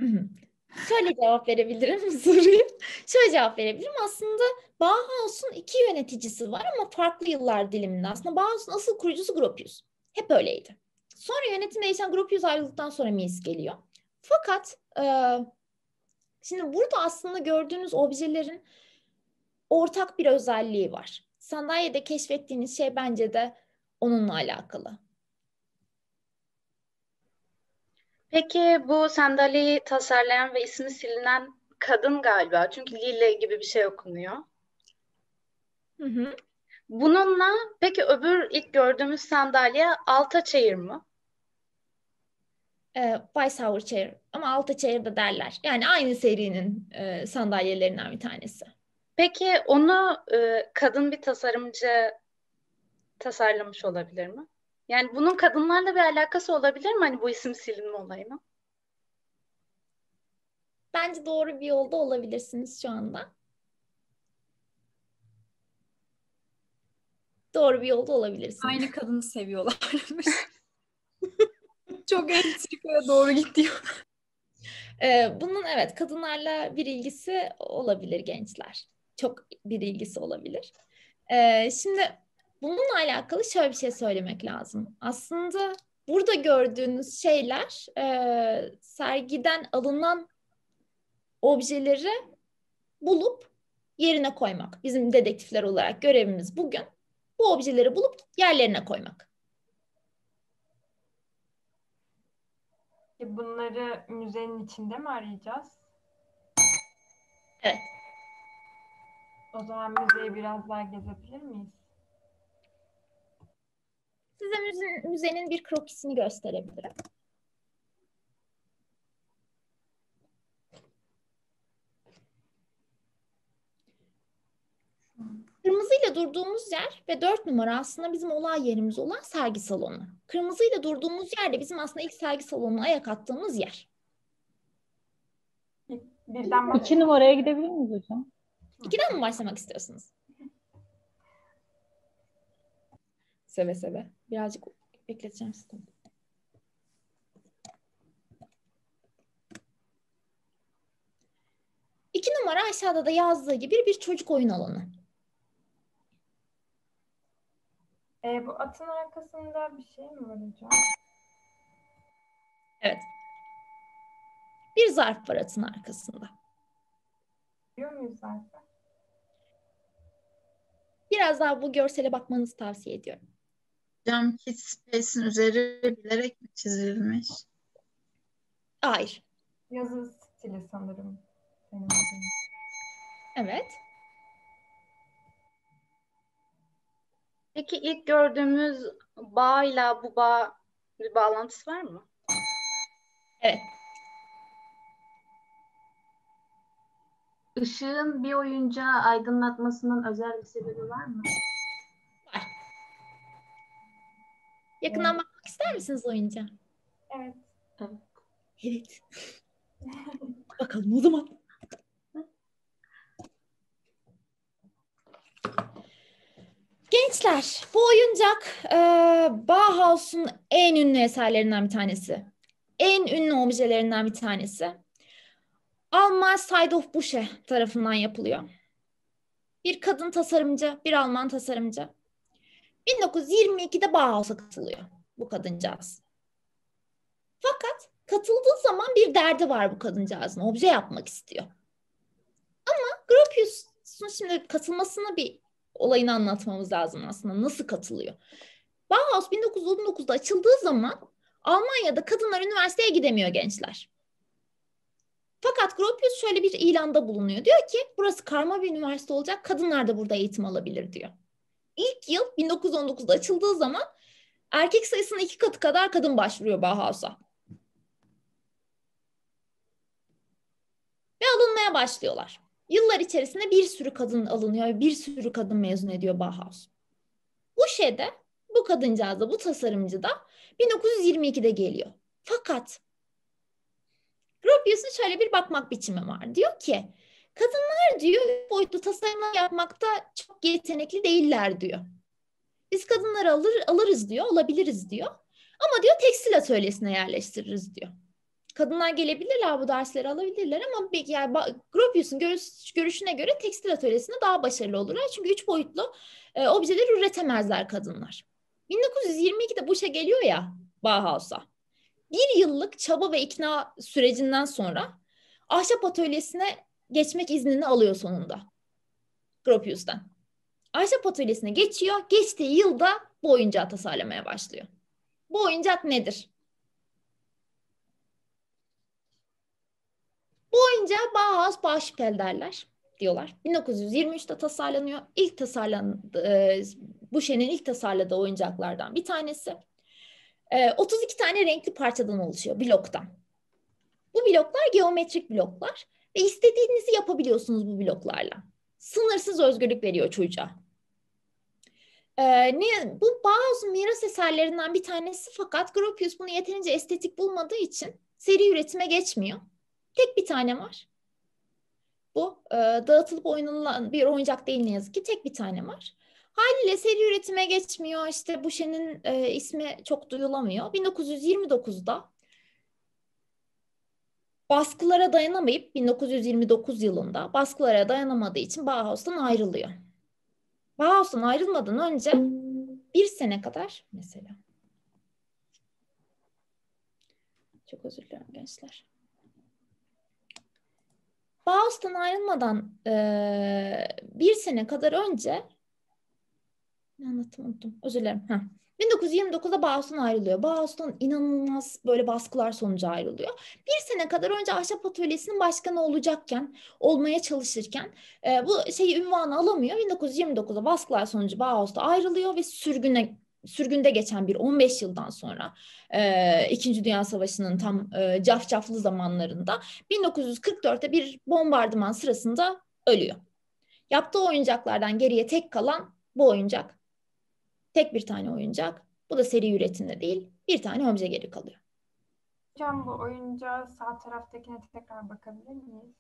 Şöyle cevap verebilirim soruyu. Şöyle cevap verebilirim. Aslında Bauhaus'un iki yöneticisi var ama farklı yıllar diliminde. Aslında Bauhaus'un asıl kurucusu Gropius. Hep öyleydi. Sonra yönetim değişen Gropius ayrıldıktan sonra Mies geliyor. Fakat e, şimdi burada aslında gördüğünüz objelerin ortak bir özelliği var. Sandalyede keşfettiğiniz şey bence de onunla alakalı. Peki bu sandalyeyi tasarlayan ve ismi silinen kadın galiba. Çünkü Lille gibi bir şey okunuyor. Hı hı. Bununla peki öbür ilk gördüğümüz sandalye alta çayır mı? E, Weishauer Chair ama Alta Chair da derler. Yani aynı serinin e, sandalyelerinden bir tanesi. Peki onu e, kadın bir tasarımcı tasarlamış olabilir mi? Yani bunun kadınlarla bir alakası olabilir mi hani bu isim silinme olayına? Bence doğru bir yolda olabilirsiniz şu anda. Doğru bir yolda olabilirsiniz. Aynı kadını seviyorlarmış. Çok entrikaya doğru gidiyor. Ee, bunun evet kadınlarla bir ilgisi olabilir gençler. Çok bir ilgisi olabilir. Ee, şimdi bununla alakalı şöyle bir şey söylemek lazım. Aslında burada gördüğünüz şeyler e, sergiden alınan objeleri bulup yerine koymak. Bizim dedektifler olarak görevimiz bugün bu objeleri bulup yerlerine koymak. Bunları müzenin içinde mi arayacağız? Evet. O zaman müzeyi biraz daha gezebilir miyiz? Size müze, müzenin bir krokisini gösterebilirim. Kırmızıyla durduğumuz yer ve dört numara aslında bizim olay yerimiz olan sergi salonu. Kırmızıyla durduğumuz yer de bizim aslında ilk sergi salonuna ayak attığımız yer. Birden İki numaraya gidebilir miyiz hocam? İkiden mi başlamak istiyorsunuz? Seve seve. Birazcık bekleteceğim sizi. İki numara aşağıda da yazdığı gibi bir çocuk oyun alanı. E, bu atın arkasında bir şey mi var hocam? Evet. Bir zarf var atın arkasında. Biliyor muyuz zaten? Biraz daha bu görsele bakmanızı tavsiye ediyorum. Hocam Kids Space'in üzeri bilerek mi çizilmiş? Hayır. Yazı stili sanırım. Benim Evet. Peki ilk gördüğümüz bağla bu bağ bir bağlantısı var mı? Evet. Işığın bir oyuncağı aydınlatmasının özel bir sebebi var mı? Yakından bakmak ister misiniz oyuncağa? Evet. Evet. Evet. Bakalım o zaman. Gençler, bu oyuncak e, Bauhaus'un en ünlü eserlerinden bir tanesi. En ünlü objelerinden bir tanesi. Alman Seidhof Busche tarafından yapılıyor. Bir kadın tasarımcı, bir Alman tasarımcı. 1922'de Bauhaus'a katılıyor bu kadıncağız. Fakat katıldığı zaman bir derdi var bu kadıncağızın. Obje yapmak istiyor. Ama Gropius'un şimdi katılmasına bir olayını anlatmamız lazım aslında. Nasıl katılıyor? Bauhaus 1919'da açıldığı zaman Almanya'da kadınlar üniversiteye gidemiyor gençler. Fakat Gropius şöyle bir ilanda bulunuyor. Diyor ki burası karma bir üniversite olacak. Kadınlar da burada eğitim alabilir diyor. İlk yıl 1919'da açıldığı zaman erkek sayısının iki katı kadar kadın başvuruyor Bauhaus'a. Ve alınmaya başlıyorlar. Yıllar içerisinde bir sürü kadın alınıyor, bir sürü kadın mezun ediyor Bauhaus. Bu şeyde, bu kadıncağız da, bu tasarımcı da 1922'de geliyor. Fakat Gropius'un şöyle bir bakmak biçimi var. Diyor ki, kadınlar diyor üç boyutlu tasarımlar yapmakta çok yetenekli değiller diyor. Biz kadınları alır, alırız diyor, alabiliriz diyor. Ama diyor tekstil atölyesine yerleştiririz diyor kadınlar gelebilirler bu dersleri alabilirler ama yani Gropius'un görüş, görüşüne göre tekstil atölyesinde daha başarılı olurlar. Çünkü üç boyutlu e, objeler üretemezler kadınlar. 1922'de Bush'e geliyor ya Bauhaus'a. Bir yıllık çaba ve ikna sürecinden sonra ahşap atölyesine geçmek iznini alıyor sonunda. Gropius'tan. Ahşap atölyesine geçiyor. Geçtiği yılda bu oyuncağı tasarlamaya başlıyor. Bu oyuncak nedir? Bu oyuncağa Bauhaus Bauspiel derler diyorlar. 1923'te tasarlanıyor. İlk tasarlandı, e, Boucher'in ilk tasarladığı oyuncaklardan bir tanesi. E, 32 tane renkli parçadan oluşuyor bloktan. Bu bloklar geometrik bloklar ve istediğinizi yapabiliyorsunuz bu bloklarla. Sınırsız özgürlük veriyor çocuğa. Ee, ne, bu Bauhaus'un miras eserlerinden bir tanesi fakat Gropius bunu yeterince estetik bulmadığı için seri üretime geçmiyor. Tek bir tane var. Bu e, dağıtılıp oynanılan bir oyuncak değil ne yazık ki. Tek bir tane var. Haliyle seri üretime geçmiyor. İşte bu şeyin e, ismi çok duyulamıyor. 1929'da baskılara dayanamayıp 1929 yılında baskılara dayanamadığı için Bauhaus'tan ayrılıyor. Bauhaus'tan ayrılmadan önce bir sene kadar mesela çok özür dilerim gençler. Bauhaus'tan ayrılmadan e, bir sene kadar önce ne anlattım unuttum. Özür dilerim. Heh. 1929'da Bauhaus'tan ayrılıyor. Bauhaus'tan inanılmaz böyle baskılar sonucu ayrılıyor. Bir sene kadar önce Ahşap Atölyesi'nin başkanı olacakken, olmaya çalışırken e, bu şeyi ünvanı alamıyor. 1929'da baskılar sonucu Bauhaus'ta ayrılıyor ve sürgüne sürgünde geçen bir 15 yıldan sonra e, İkinci Dünya Savaşı'nın tam e, cafcaflı zamanlarında 1944'te bir bombardıman sırasında ölüyor. Yaptığı oyuncaklardan geriye tek kalan bu oyuncak. Tek bir tane oyuncak. Bu da seri üretimde değil. Bir tane obje geri kalıyor. Hocam bu oyuncağa sağ taraftakine tekrar bakabilir miyiz?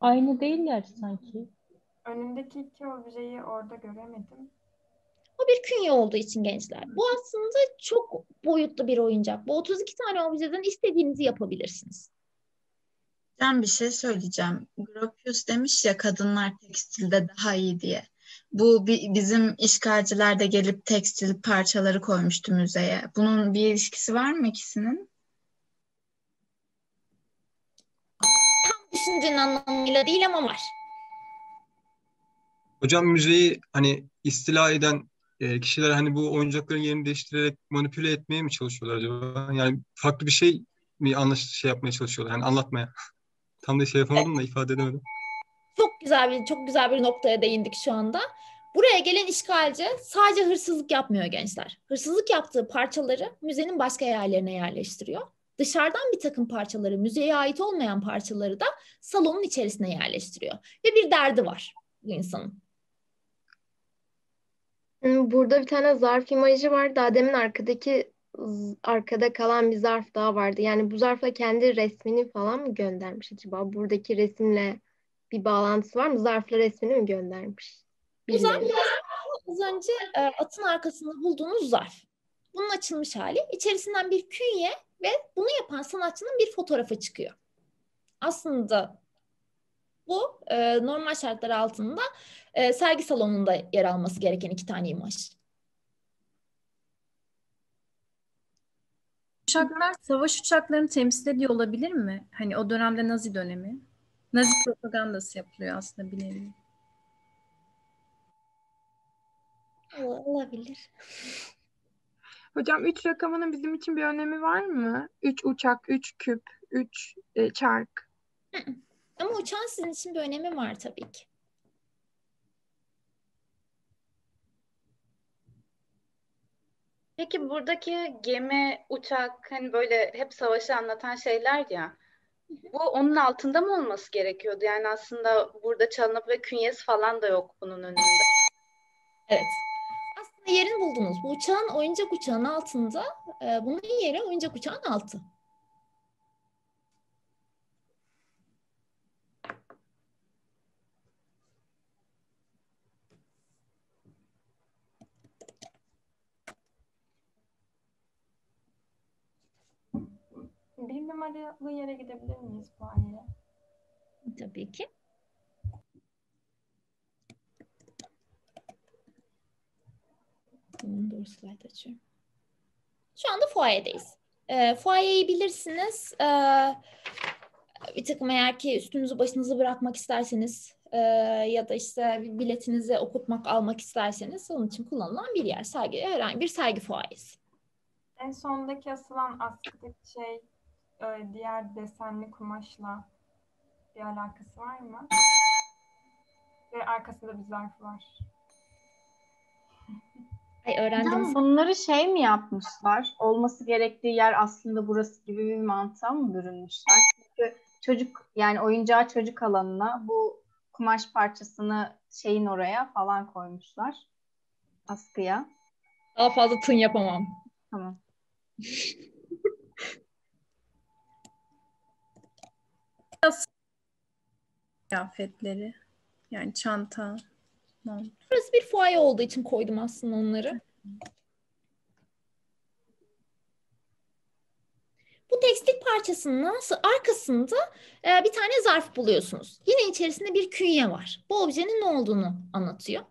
Aynı değiller sanki. Önündeki iki objeyi orada göremedim. O bir künye olduğu için gençler. Bu aslında çok boyutlu bir oyuncak. Bu 32 tane objeden istediğinizi yapabilirsiniz. Ben bir şey söyleyeceğim. Gropius demiş ya kadınlar tekstilde daha iyi diye. Bu bi- bizim işgalciler de gelip tekstil parçaları koymuştu müzeye. Bunun bir ilişkisi var mı ikisinin? Tam düşüncenin anlamıyla değil ama var. Hocam müzeyi hani istila eden e, kişiler hani bu oyuncakların yerini değiştirerek manipüle etmeye mi çalışıyorlar acaba? Yani farklı bir şey mi anlaş şey yapmaya çalışıyorlar? Yani anlatmaya. Tam da şey yapamadım da ifade edemedim. Çok güzel bir çok güzel bir noktaya değindik şu anda. Buraya gelen işgalci sadece hırsızlık yapmıyor gençler. Hırsızlık yaptığı parçaları müzenin başka yerlerine yerleştiriyor. Dışarıdan bir takım parçaları, müzeye ait olmayan parçaları da salonun içerisine yerleştiriyor. Ve bir derdi var bu insanın. Hmm, Burada bir tane zarf imajı var. Daha demin arkadaki arkada kalan bir zarf daha vardı. Yani bu zarfla kendi resmini falan mı göndermiş acaba? Buradaki resimle bir bağlantısı var mı? Zarfla resmini mi göndermiş? Bu zarf az önce e, atın arkasında bulduğunuz zarf. Bunun açılmış hali. İçerisinden bir künye ve bunu yapan sanatçının bir fotoğrafı çıkıyor. Aslında bu e, normal şartlar altında e, sergi salonunda yer alması gereken iki tane imaj. Uçaklar savaş uçaklarını temsil ediyor olabilir mi? Hani o dönemde Nazi dönemi. Nazi propagandası yapılıyor aslında bir nevi. Ol- Olabilir. Hocam 3 rakamının bizim için bir önemi var mı? 3 uçak, 3 küp, 3 çark. Ama uçağın sizin için bir önemi var tabii ki. Peki buradaki gemi, uçak hani böyle hep savaşı anlatan şeyler ya. Bu onun altında mı olması gerekiyordu? Yani aslında burada çalınıp ve künyesi falan da yok bunun önünde. Evet. Aslında yerini buldunuz. Bu uçağın oyuncak uçağın altında, e, bunun yeri oyuncak uçağın altı. Bir numaralı yere gidebilir miyiz bu halde? Tabii ki. Hemen doğru slide açıyorum. Şu anda fuayedeyiz. E, fuayeyi bilirsiniz. E, bir takım eğer ki üstünüzü başınızı bırakmak isterseniz e, ya da işte biletinizi okutmak, almak isterseniz onun için kullanılan bir yer. Sergi, herhangi bir sergi fuayesi. En sondaki asılan askıdaki şey diğer desenli kumaşla bir alakası var mı? Ve arkasında bir zarf var. Ay Hocam öğrendiğiniz bunları şey mi yapmışlar? Olması gerektiği yer aslında burası gibi bir mantığa mı bürünmüşler? Çünkü çocuk yani oyuncağı çocuk alanına bu kumaş parçasını şeyin oraya falan koymuşlar. Askıya. daha fazla tın yapamam. Tamam. Kıyafetleri. Yani çanta, mont. Burası bir fuaye olduğu için koydum aslında onları. Bu tekstil parçasının nasıl arkasında e, bir tane zarf buluyorsunuz. Yine içerisinde bir künye var. Bu objenin ne olduğunu anlatıyor.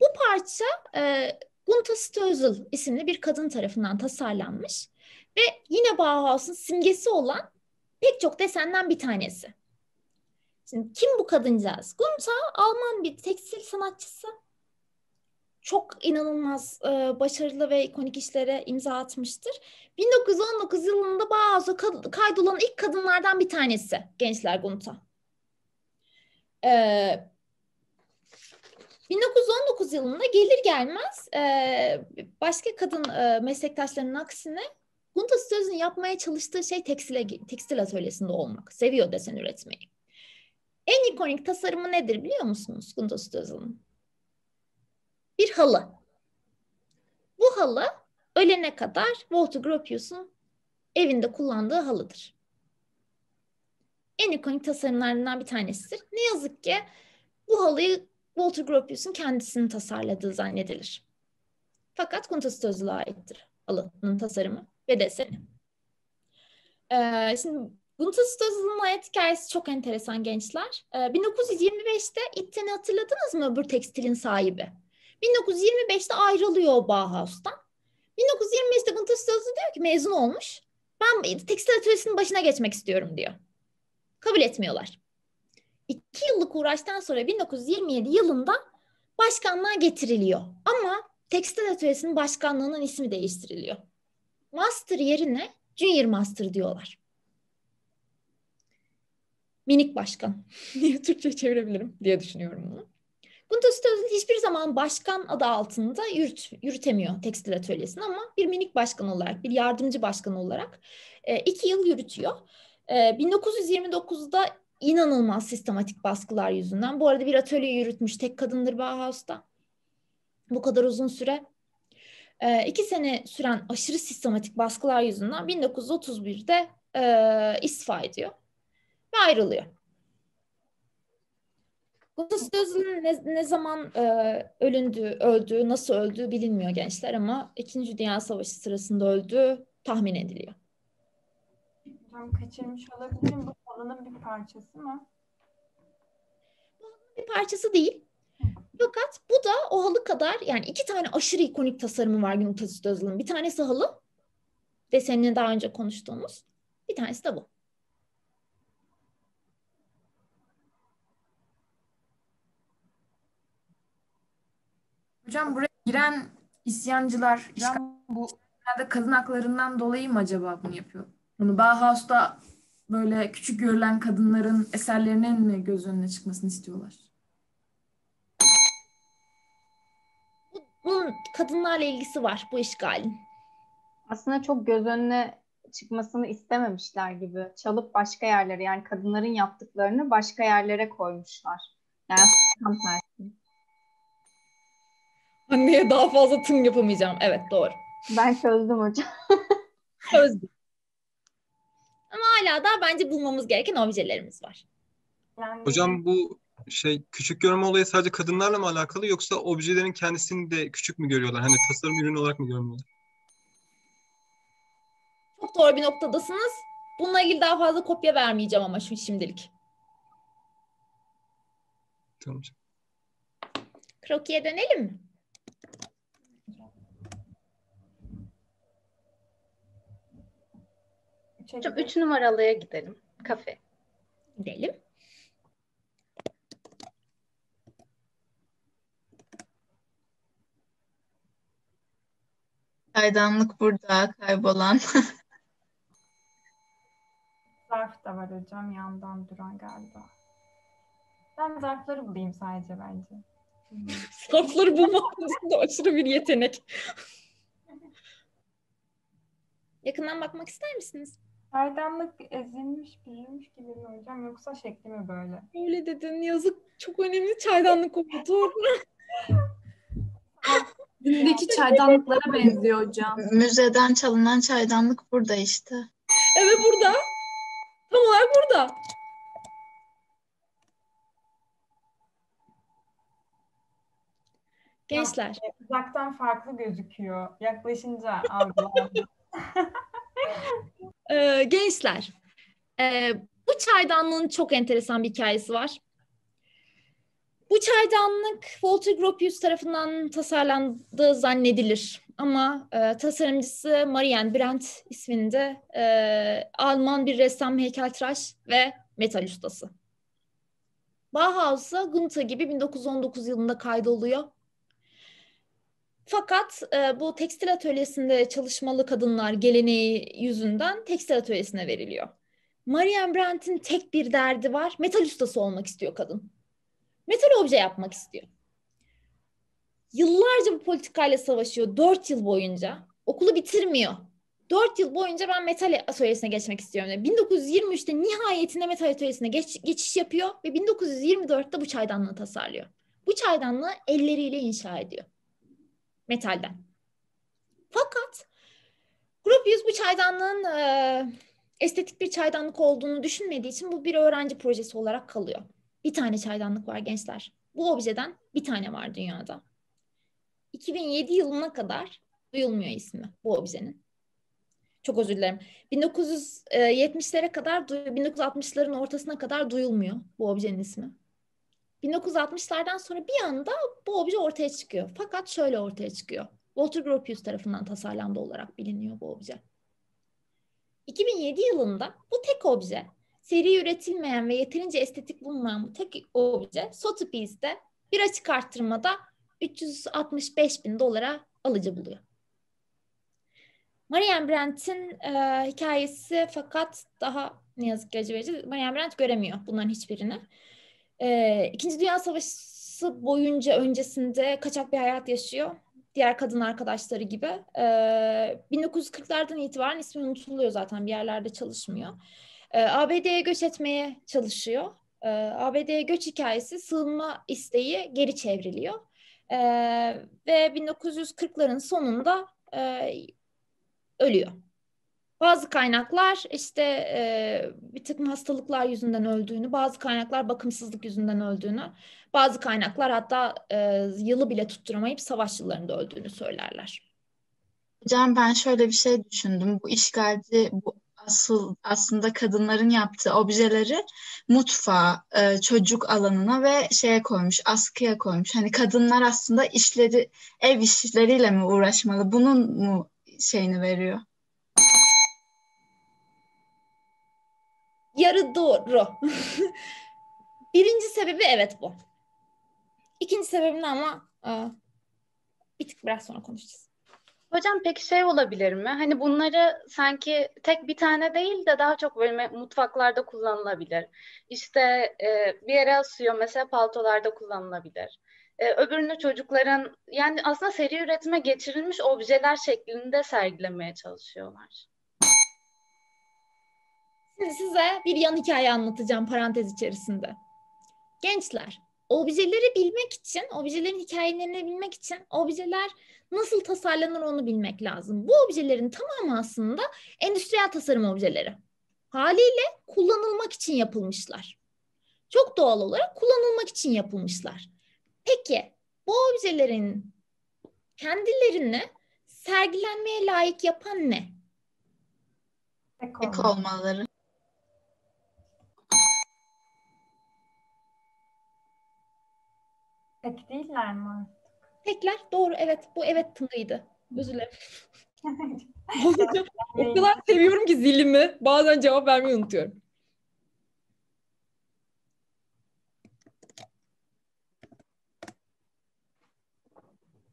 Bu parça e, Gunta Stözel isimli bir kadın tarafından tasarlanmış ve yine Bauhaus'un simgesi olan pek çok desenden bir tanesi. Şimdi kim bu kadıncağız? Gunta Alman bir tekstil sanatçısı. Çok inanılmaz e, başarılı ve ikonik işlere imza atmıştır. 1919 yılında bazı kaydolan ilk kadınlardan bir tanesi gençler Gunta. Ee, 1919 yılında gelir gelmez e, başka kadın e, meslektaşlarının aksine Gunta Stöz'ün yapmaya çalıştığı şey tekstile, tekstil atölyesinde olmak. Seviyor desen üretmeyi. En ikonik tasarımı nedir biliyor musunuz Gunta Stözel'in? Bir halı. Bu halı ölene kadar Walter Gropius'un evinde kullandığı halıdır. En ikonik tasarımlarından bir tanesidir. Ne yazık ki bu halıyı Walter Gropius'un kendisinin tasarladığı zannedilir. Fakat Gunta Stözel'e aittir halının tasarımı ve deseni. Ee, şimdi Stözel'in hayat hikayesi çok enteresan gençler. Ee, 1925'te İtten'i hatırladınız mı öbür tekstilin sahibi? 1925'te ayrılıyor Bauhaus'tan. 1925'te Gunta Stözel diyor ki mezun olmuş. Ben tekstil atölyesinin başına geçmek istiyorum diyor. Kabul etmiyorlar. İki yıllık uğraştan sonra 1927 yılında başkanlığa getiriliyor. Ama tekstil atölyesinin başkanlığının ismi değiştiriliyor. Master yerine Junior Master diyorlar. Minik başkan diye Türkçe çevirebilirim diye düşünüyorum bunu. Stözel hiçbir zaman başkan adı altında yürüt, yürütemiyor tekstil atölyesini ama bir minik başkan olarak, bir yardımcı başkan olarak e, iki yıl yürütüyor. E, 1929'da inanılmaz sistematik baskılar yüzünden, bu arada bir atölye yürütmüş tek kadındır Bauhaus'ta. Bu kadar uzun süre. E, iki sene süren aşırı sistematik baskılar yüzünden 1931'de e, istifa ediyor ve ayrılıyor. Gustav Stözel'in ne, ne zaman e, ölündüğü, öldüğü, nasıl öldüğü bilinmiyor gençler ama İkinci Dünya Savaşı sırasında öldüğü tahmin ediliyor. Hocam kaçırmış olabilirim. Bu halının bir parçası mı? Bir parçası değil. Fakat bu da o halı kadar yani iki tane aşırı ikonik tasarımı var Gustav Stözel'in. Bir tanesi halı desenini daha önce konuştuğumuz. Bir tanesi de bu. Hocam buraya giren isyancılar bu herhalde kadın haklarından dolayı mı acaba bunu yapıyor? Bunu Bauhaus'ta böyle küçük görülen kadınların eserlerinin mi göz önüne çıkmasını istiyorlar? Bunun kadınlarla ilgisi var bu işgalin. Aslında çok göz önüne çıkmasını istememişler gibi. Çalıp başka yerlere yani kadınların yaptıklarını başka yerlere koymuşlar. Yani tam tersi. Anneye daha fazla tım yapamayacağım. Evet doğru. Ben çözdüm hocam. Çözdüm. Ama hala da bence bulmamız gereken objelerimiz var. Yani Hocam bu şey küçük görme olayı sadece kadınlarla mı alakalı yoksa objelerin kendisini de küçük mü görüyorlar? Hani tasarım ürünü olarak mı görmüyorlar? Çok doğru bir noktadasınız. Bununla ilgili daha fazla kopya vermeyeceğim ama şu şimdilik. Tamam. Krokiye dönelim mi? Hocam üç numaralıya gidelim. Kafe. Gidelim. Çaydanlık burada kaybolan. Zarf da var hocam yandan duran galiba. Ben zarfları bulayım sadece bence. Safları bulma konusunda aşırı bir yetenek. Yakından bakmak ister misiniz? Çaydanlık ezilmiş, büzülmüş gibi mi hocam yoksa şekli mi böyle? Öyle dedin. Yazık. Çok önemli çaydanlık oldu. Doğru. Dindeki çaydanlıklara benziyor hocam. Müzeden çalınan çaydanlık burada işte. Evet burada. Tam olarak burada. Gençler. Uzaktan farklı gözüküyor. Yaklaşınca algılandı. Ee, gençler. Ee, bu çaydanlığın çok enteresan bir hikayesi var. Bu çaydanlık Walter Gropius tarafından tasarlandığı zannedilir. Ama e, tasarımcısı Marianne Brandt isminde e, Alman bir ressam, heykeltıraş ve metal ustası. Bauhaus'a Gunta gibi 1919 yılında kaydoluyor. Fakat e, bu tekstil atölyesinde çalışmalı kadınlar geleneği yüzünden tekstil atölyesine veriliyor. Marianne Brandt'in tek bir derdi var. Metal ustası olmak istiyor kadın. Metal obje yapmak istiyor. Yıllarca bu politikayla savaşıyor. Dört yıl boyunca. Okulu bitirmiyor. Dört yıl boyunca ben metal atölyesine geçmek istiyorum. diyor. 1923'te nihayetinde metal atölyesine geç, geçiş yapıyor ve 1924'te bu çaydanlığı tasarlıyor. Bu çaydanlığı elleriyle inşa ediyor. Metalden. Fakat Gropius bu çaydanlığın e, estetik bir çaydanlık olduğunu düşünmediği için bu bir öğrenci projesi olarak kalıyor. Bir tane çaydanlık var gençler. Bu objeden bir tane var dünyada. 2007 yılına kadar duyulmuyor ismi bu objenin. Çok özür dilerim. 1970'lere kadar, 1960'ların ortasına kadar duyulmuyor bu objenin ismi. 1960'lardan sonra bir anda bu obje ortaya çıkıyor. Fakat şöyle ortaya çıkıyor. Walter Gropius tarafından tasarlandı olarak biliniyor bu obje. 2007 yılında bu tek obje, seri üretilmeyen ve yeterince estetik bulunmayan bu tek obje Sotheby's'te bir açık arttırmada 365 bin dolara alıcı buluyor. Marian Brandt'in e, hikayesi fakat daha ne yazık ki acı verici. Marian Brandt göremiyor bunların hiçbirini. E, İkinci Dünya Savaşı boyunca öncesinde kaçak bir hayat yaşıyor. Diğer kadın arkadaşları gibi. E, 1940'lardan itibaren ismi unutuluyor zaten bir yerlerde çalışmıyor. E, ABD'ye göç etmeye çalışıyor. E, ABD'ye göç hikayesi sığınma isteği geri çevriliyor. E, ve 1940'ların sonunda e, ölüyor. Bazı kaynaklar işte e, bir takım hastalıklar yüzünden öldüğünü, bazı kaynaklar bakımsızlık yüzünden öldüğünü, bazı kaynaklar hatta e, yılı bile tutturamayıp savaş yıllarında öldüğünü söylerler. Hocam ben şöyle bir şey düşündüm. Bu işgalci bu asıl aslında kadınların yaptığı objeleri mutfağa, e, çocuk alanına ve şeye koymuş, askıya koymuş. Hani kadınlar aslında işleri, ev işleriyle mi uğraşmalı? Bunun mu şeyini veriyor? Yarı doğru. Birinci sebebi evet bu. İkinci sebebini ama e, bir tık biraz sonra konuşacağız. Hocam peki şey olabilir mi? Hani bunları sanki tek bir tane değil de daha çok böyle mutfaklarda kullanılabilir. İşte e, bir yere asıyor mesela paltolarda kullanılabilir. E, öbürünü çocukların yani aslında seri üretime geçirilmiş objeler şeklinde sergilemeye çalışıyorlar. Şimdi size bir yan hikaye anlatacağım parantez içerisinde. Gençler, objeleri bilmek için, objelerin hikayelerini bilmek için objeler nasıl tasarlanır onu bilmek lazım. Bu objelerin tamamı aslında endüstriyel tasarım objeleri. Haliyle kullanılmak için yapılmışlar. Çok doğal olarak kullanılmak için yapılmışlar. Peki bu objelerin kendilerini sergilenmeye layık yapan ne? Tek olmaları. Tek değiller mi artık? Tekler doğru evet bu evet tınıydı. Özür dilerim. o kadar seviyorum ki zilimi. Bazen cevap vermeyi unutuyorum.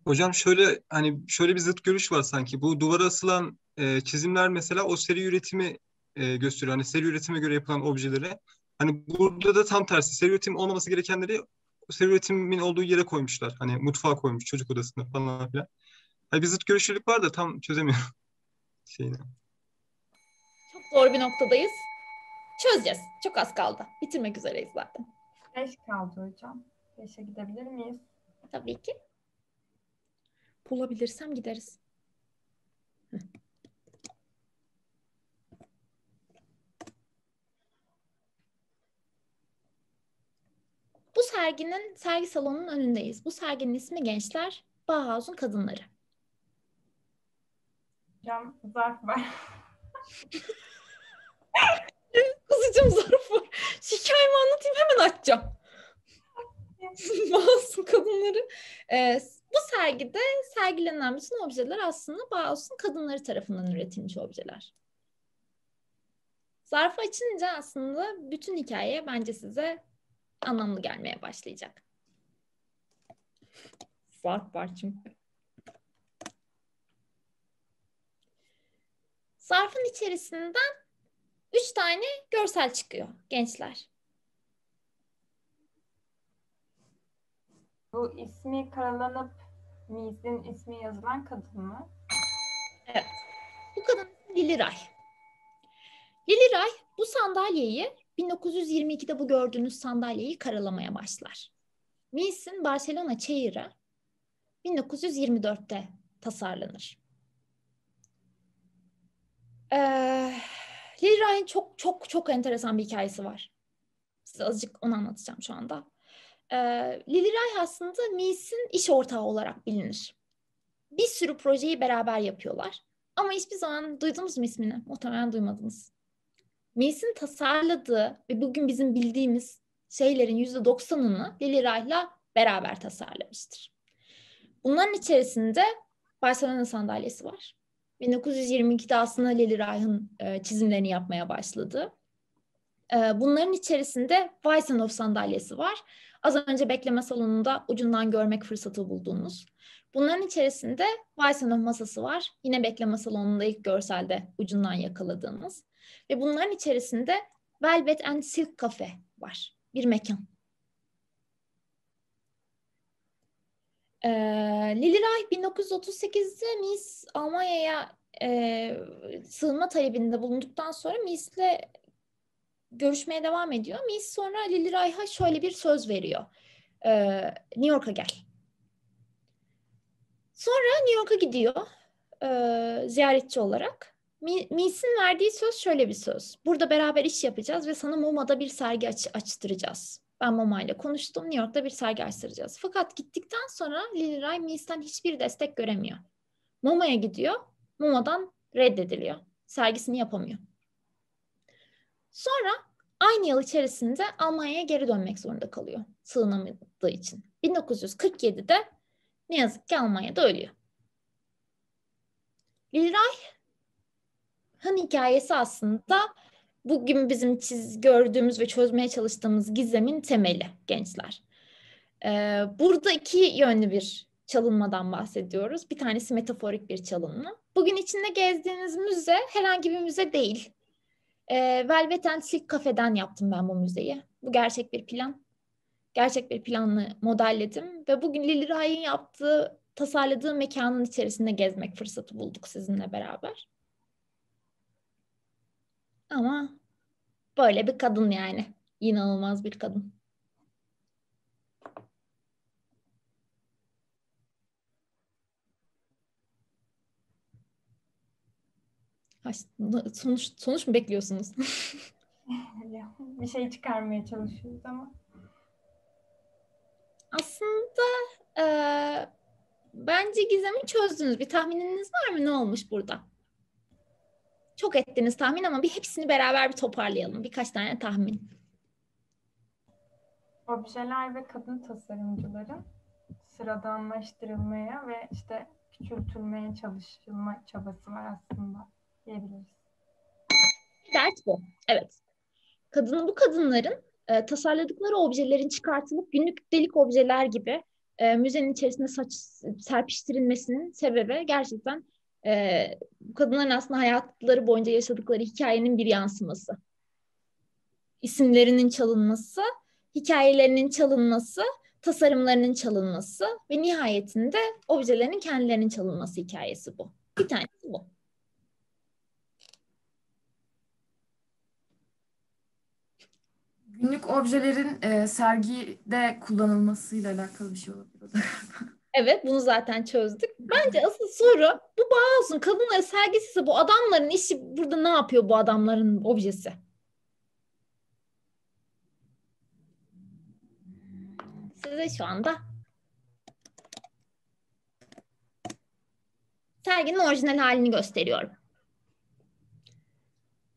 Hocam şöyle hani şöyle bir zıt görüş var sanki. Bu duvara asılan e, çizimler mesela o seri üretimi e, gösteriyor. Hani seri üretime göre yapılan objeleri. Hani burada da tam tersi. Seri üretim olmaması gerekenleri seri üretimin olduğu yere koymuşlar. Hani mutfağa koymuş çocuk odasında falan filan. Hani bir zıt görüşlülük var da tam çözemiyorum şeyini. Çok doğru bir noktadayız. Çözeceğiz. Çok az kaldı. Bitirmek üzereyiz zaten. Beş kaldı hocam. Beşe gidebilir miyiz? Tabii ki. Bulabilirsem gideriz. Serginin sergi salonunun önündeyiz. Bu serginin ismi Gençler Bauhaus'un Kadınları. Hocam zarf var. Kızıcım zarf var. Hikayemi anlatayım hemen açacağım. Bauhaus'un Kadınları. Ee, bu sergide sergilenen bütün objeler aslında Bauhaus'un kadınları tarafından üretilmiş objeler. Zarfı açınca aslında bütün hikaye bence size anlamlı gelmeye başlayacak. Zarf var çünkü. Zarfın içerisinden üç tane görsel çıkıyor gençler. Bu ismi karalanıp Mise'in ismi yazılan kadın mı? Evet. Bu kadın Lili Ray. Lili Ray bu sandalyeyi 1922'de bu gördüğünüz sandalyeyi karalamaya başlar. Mise'in Barcelona çayırı 1924'te tasarlanır. Ee, Ray'ın çok çok çok enteresan bir hikayesi var. Size azıcık onu anlatacağım şu anda. Ee, Lili Ray aslında Mise'in iş ortağı olarak bilinir. Bir sürü projeyi beraber yapıyorlar. Ama hiçbir zaman duydunuz mu ismini? Muhtemelen duymadınız. Mise'in tasarladığı ve bugün bizim bildiğimiz şeylerin %90'ını Lili Ray'la beraber tasarlamıştır. Bunların içerisinde Barcelona sandalyesi var. 1922'de aslında Lili Ray'ın e, çizimlerini yapmaya başladı. Ee, bunların içerisinde Weissenhof sandalyesi var. Az önce bekleme salonunda ucundan görmek fırsatı bulduğunuz. Bunların içerisinde Weissenhof masası var. Yine bekleme salonunda ilk görselde ucundan yakaladığımız. Ve bunların içerisinde Velvet and Silk Cafe var. Bir mekan. Ee, Liliray 1938'de Miss Almanya'ya e, sığınma talebinde bulunduktan sonra Miss'le görüşmeye devam ediyor. Miss sonra Liliray'a şöyle bir söz veriyor. Ee, New York'a gel. Sonra New York'a gidiyor e, ziyaretçi olarak. Miss'in verdiği söz şöyle bir söz. Burada beraber iş yapacağız ve sana MoMA'da bir sergi aç açtıracağız. Ben MoMA ile konuştum. New York'ta bir sergi açtıracağız. Fakat gittikten sonra Lily Ray Miss'ten hiçbir destek göremiyor. MoMA'ya gidiyor. MoMA'dan reddediliyor. Sergisini yapamıyor. Sonra aynı yıl içerisinde Almanya'ya geri dönmek zorunda kalıyor. Sığınamadığı için. 1947'de ne yazık ki Almanya'da ölüyor. Lily Ray'ın hikayesi aslında bugün bizim çiz gördüğümüz ve çözmeye çalıştığımız gizemin temeli gençler. Ee, burada iki yönlü bir çalınmadan bahsediyoruz. Bir tanesi metaforik bir çalınma. Bugün içinde gezdiğiniz müze herhangi bir müze değil. Ee, Velvet and Silk Cafe'den yaptım ben bu müzeyi. Bu gerçek bir plan. Gerçek bir planla modelledim ve bugün Lili Ray'ın yaptığı, tasarladığı mekanın içerisinde gezmek fırsatı bulduk sizinle beraber. Ama böyle bir kadın yani. İnanılmaz bir kadın. Sonuç, sonuç mu bekliyorsunuz? bir şey çıkarmaya çalışıyoruz ama. Aslında e, bence gizemi çözdünüz. Bir tahmininiz var mı? Ne olmuş burada? Çok ettiniz tahmin ama bir hepsini beraber bir toparlayalım. Birkaç tane tahmin. Objeler ve kadın tasarımcıların sıradanlaştırılmaya ve işte küçültülmeye çalışılma çabası var aslında diyebiliriz. Dert bu. Evet. Kadın, bu kadınların e, tasarladıkları objelerin çıkartılıp günlük delik objeler gibi e, müzenin içerisinde saç serpiştirilmesinin sebebi gerçekten e, bu kadınların aslında hayatları boyunca yaşadıkları hikayenin bir yansıması. İsimlerinin çalınması, hikayelerinin çalınması, tasarımlarının çalınması ve nihayetinde objelerin kendilerinin çalınması hikayesi bu. Bir tanesi bu. Günlük objelerin e, sergide kullanılmasıyla alakalı bir şey olabilir. Evet bunu zaten çözdük. Bence asıl soru bu Bauhaus'un kadınları sergisi bu adamların işi burada ne yapıyor bu adamların objesi? Size şu anda serginin orijinal halini gösteriyorum.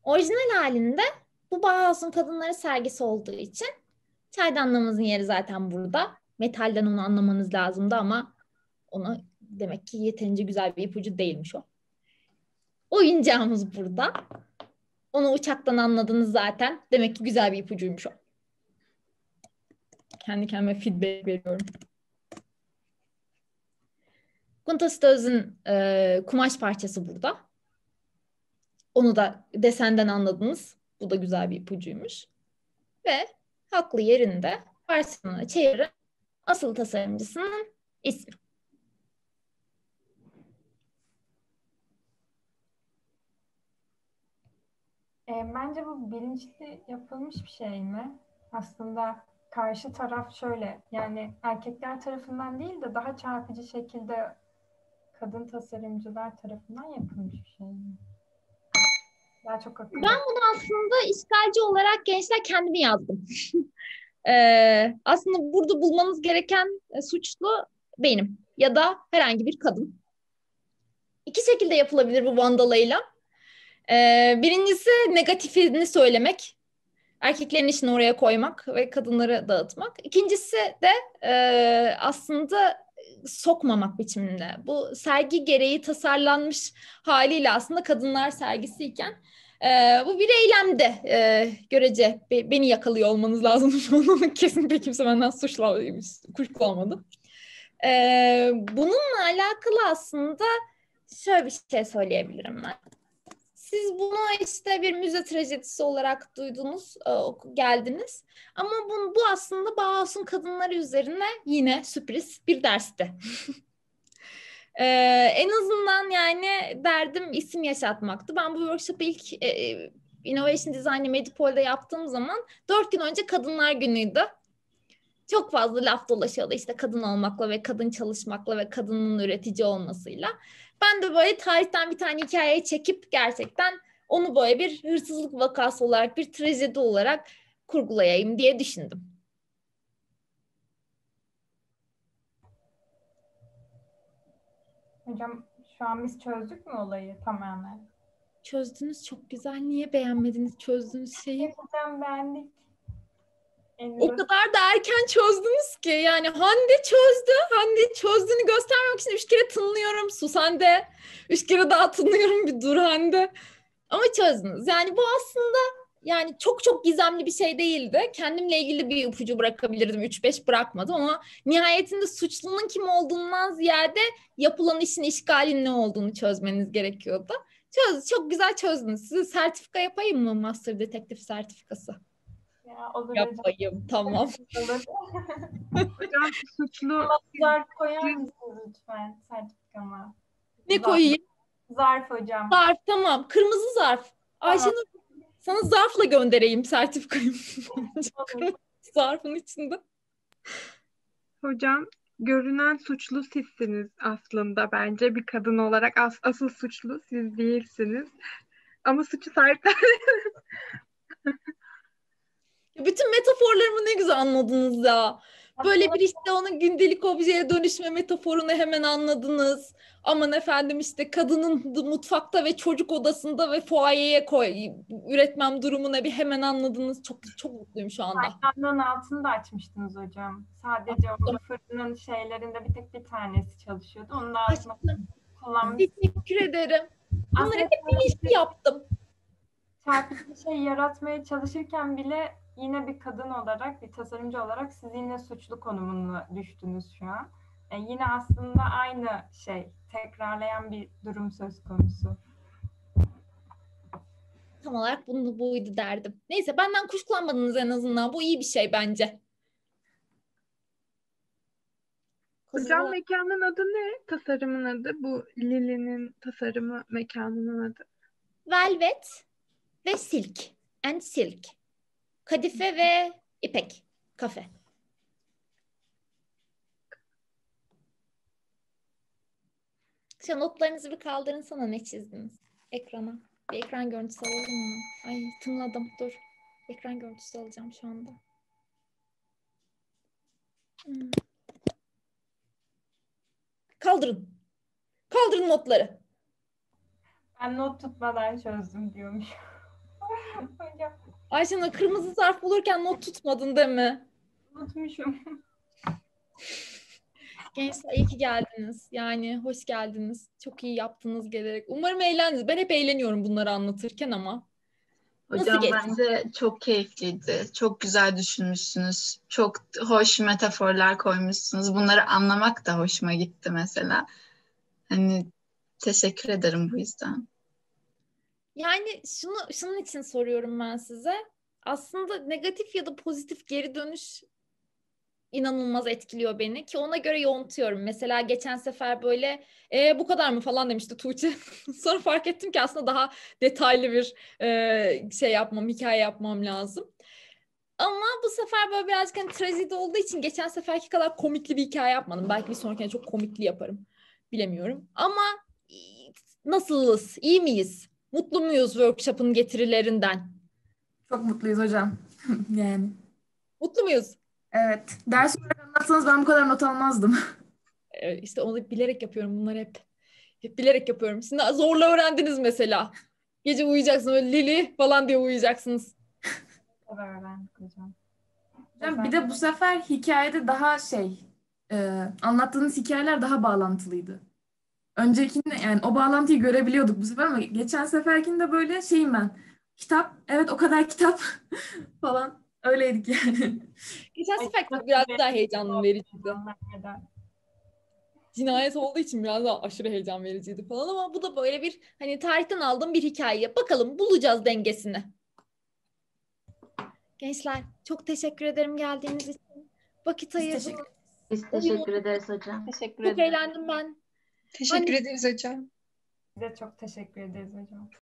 Orijinal halinde bu Bauhaus'un kadınları sergisi olduğu için çaydanlığımızın yeri zaten burada metalden onu anlamanız lazımdı ama ona demek ki yeterince güzel bir ipucu değilmiş o. Oyuncağımız burada. Onu uçaktan anladınız zaten. Demek ki güzel bir ipucuymuş o. Kendi kendime feedback veriyorum. Guntastöz'ün e, kumaş parçası burada. Onu da desenden anladınız. Bu da güzel bir ipucuymuş. Ve haklı yerinde Barcelona Chair'ın asıl tasarımcısının ismi. E, bence bu bilinçli yapılmış bir şey mi? Aslında karşı taraf şöyle yani erkekler tarafından değil de daha çarpıcı şekilde kadın tasarımcılar tarafından yapılmış bir şey mi? Daha çok akıllı. Ben bunu aslında işgalci olarak gençler kendimi yazdım. Ee, aslında burada bulmanız gereken e, suçlu benim ya da herhangi bir kadın. İki şekilde yapılabilir bu vandalayla. Ee, birincisi negatifini söylemek. Erkeklerin işini oraya koymak ve kadınları dağıtmak. İkincisi de e, aslında sokmamak biçiminde. Bu sergi gereği tasarlanmış haliyle aslında kadınlar sergisiyken Ee, bu bir eylemdi. Ee, görece be- beni yakalıyor olmanız lazım kesinlikle kimse benden suçla kuşku olmadı. Ee, bununla alakalı aslında şöyle bir şey söyleyebilirim ben. Siz bunu işte bir müze trajedisi olarak duydunuz, e, geldiniz. Ama bu, bu aslında Bauhaus'un kadınları üzerine yine sürpriz bir dersti. Ee, en azından yani derdim isim yaşatmaktı. Ben bu workshop'ı ilk e, e, Innovation Design'i Medipol'de yaptığım zaman dört gün önce Kadınlar Günü'ydü. Çok fazla laf dolaşıyordu işte kadın olmakla ve kadın çalışmakla ve kadının üretici olmasıyla. Ben de böyle tarihten bir tane hikaye çekip gerçekten onu böyle bir hırsızlık vakası olarak, bir trajedi olarak kurgulayayım diye düşündüm. Hocam şu an biz çözdük mü olayı tamamen? Çözdünüz çok güzel. Niye beğenmediniz çözdüğünüz şeyi? Hocam beğendik. O kadar da erken çözdünüz ki. Yani Hande çözdü. Hande çözdüğünü göstermek için üç kere tınlıyorum. Sus Hande. Üç kere daha tınlıyorum bir dur Hande. Ama çözdünüz. Yani bu aslında yani çok çok gizemli bir şey değildi. Kendimle ilgili bir ipucu bırakabilirdim. 3-5 bırakmadım ama nihayetinde suçlunun kim olduğundan ziyade yapılan işin işgalin ne olduğunu çözmeniz gerekiyordu. Çöz, çok güzel çözdünüz. Size sertifika yapayım mı? Master Detektif sertifikası. Ya, olur hocam. Yapayım. Tamam. Olur. Hocam suçlu Zarf koyar mısınız lütfen sertifikama? Ne Zarf. koyayım? Zarf hocam. Zarf tamam. Kırmızı zarf. Ayşenur sana zarfla göndereyim sertifikayı. Zarfın içinde. Hocam görünen suçlu sizsiniz aslında bence bir kadın olarak as asıl suçlu siz değilsiniz. Ama suçu sahipleniriz. Bütün metaforlarımı ne güzel anladınız ya. Böyle bir işte onun gündelik objeye dönüşme metaforunu hemen anladınız. Aman efendim işte kadının mutfakta ve çocuk odasında ve fuayeye koy üretmem durumuna bir hemen anladınız. Çok çok mutluyum şu anda. Çaydanlığın altını da açmıştınız hocam. Sadece o fırının şeylerinde bir tek bir tanesi çalışıyordu. Onun da altına kullanmış. Teşekkür ederim. Bunları hep bilinçli yaptım. Çarpıcı bir şey yaratmaya çalışırken bile yine bir kadın olarak, bir tasarımcı olarak siz yine suçlu konumuna düştünüz şu an. E, yine aslında aynı şey, tekrarlayan bir durum söz konusu. Tam olarak bunu buydu derdim. Neyse benden kuşkulanmadınız en azından. Bu iyi bir şey bence. Hocam mekanın adı ne? Tasarımın adı. Bu Lili'nin tasarımı mekanının adı. Velvet ve silk and silk. Kadife ve ipek kafe. Şu notlarınızı bir kaldırın sana ne çizdiniz ekrana. Bir ekran görüntüsü alalım mı? Ay tınladım dur. Ekran görüntüsü alacağım şu anda. Hmm. Kaldırın. Kaldırın notları. Ben not tutmadan çözdüm diyormuş. Hocam Ayşenur kırmızı zarf bulurken not tutmadın değil mi? unutmuşum. Gençler iyi ki geldiniz. Yani hoş geldiniz. Çok iyi yaptınız gelerek. Umarım eğlendiniz. Ben hep eğleniyorum bunları anlatırken ama. Nasıl Hocam geçti? bence çok keyifliydi. Çok güzel düşünmüşsünüz. Çok hoş metaforlar koymuşsunuz. Bunları anlamak da hoşuma gitti mesela. Hani teşekkür ederim bu yüzden. Yani şunu şunun için soruyorum ben size. Aslında negatif ya da pozitif geri dönüş inanılmaz etkiliyor beni ki ona göre yoğuntuyorum. Mesela geçen sefer böyle "E, bu kadar mı falan demişti Tuğçe. Sonra fark ettim ki aslında daha detaylı bir e, şey yapmam, hikaye yapmam lazım. Ama bu sefer böyle birazcık hani trajedi olduğu için geçen seferki kadar komikli bir hikaye yapmadım. Belki bir sonrakine çok komikli yaparım. Bilemiyorum. Ama nasılız? İyi miyiz? Mutlu muyuz workshop'ın getirilerinden? Çok mutluyuz hocam. yani. Mutlu muyuz? Evet. Ders olarak anlatsanız ben bu kadar not almazdım. Evet, işte onu bilerek yapıyorum bunları hep. Hep bilerek yapıyorum. Şimdi zorla öğrendiniz mesela. Gece uyuyacaksınız böyle Lili falan diye uyuyacaksınız. Öğrendik hocam. Hocam bir de bu sefer hikayede daha şey, e, anlattığınız hikayeler daha bağlantılıydı. Öncekinde yani o bağlantıyı görebiliyorduk bu sefer ama geçen seferkinde böyle şeyim ben. Kitap, evet o kadar kitap falan öyleydik yani. Geçen sefer biraz daha heyecan vericiydi. Cinayet olduğu için biraz daha aşırı heyecan vericiydi falan ama bu da böyle bir hani tarihten aldığım bir hikaye. Bakalım bulacağız dengesini. Gençler çok teşekkür ederim geldiğiniz için. Vakit ayırdınız. Biz teşekkür ederiz hocam. Teşekkür Çok eğlendim ben. Teşekkür Hani- ederiz hocam. Size çok teşekkür ederiz hocam.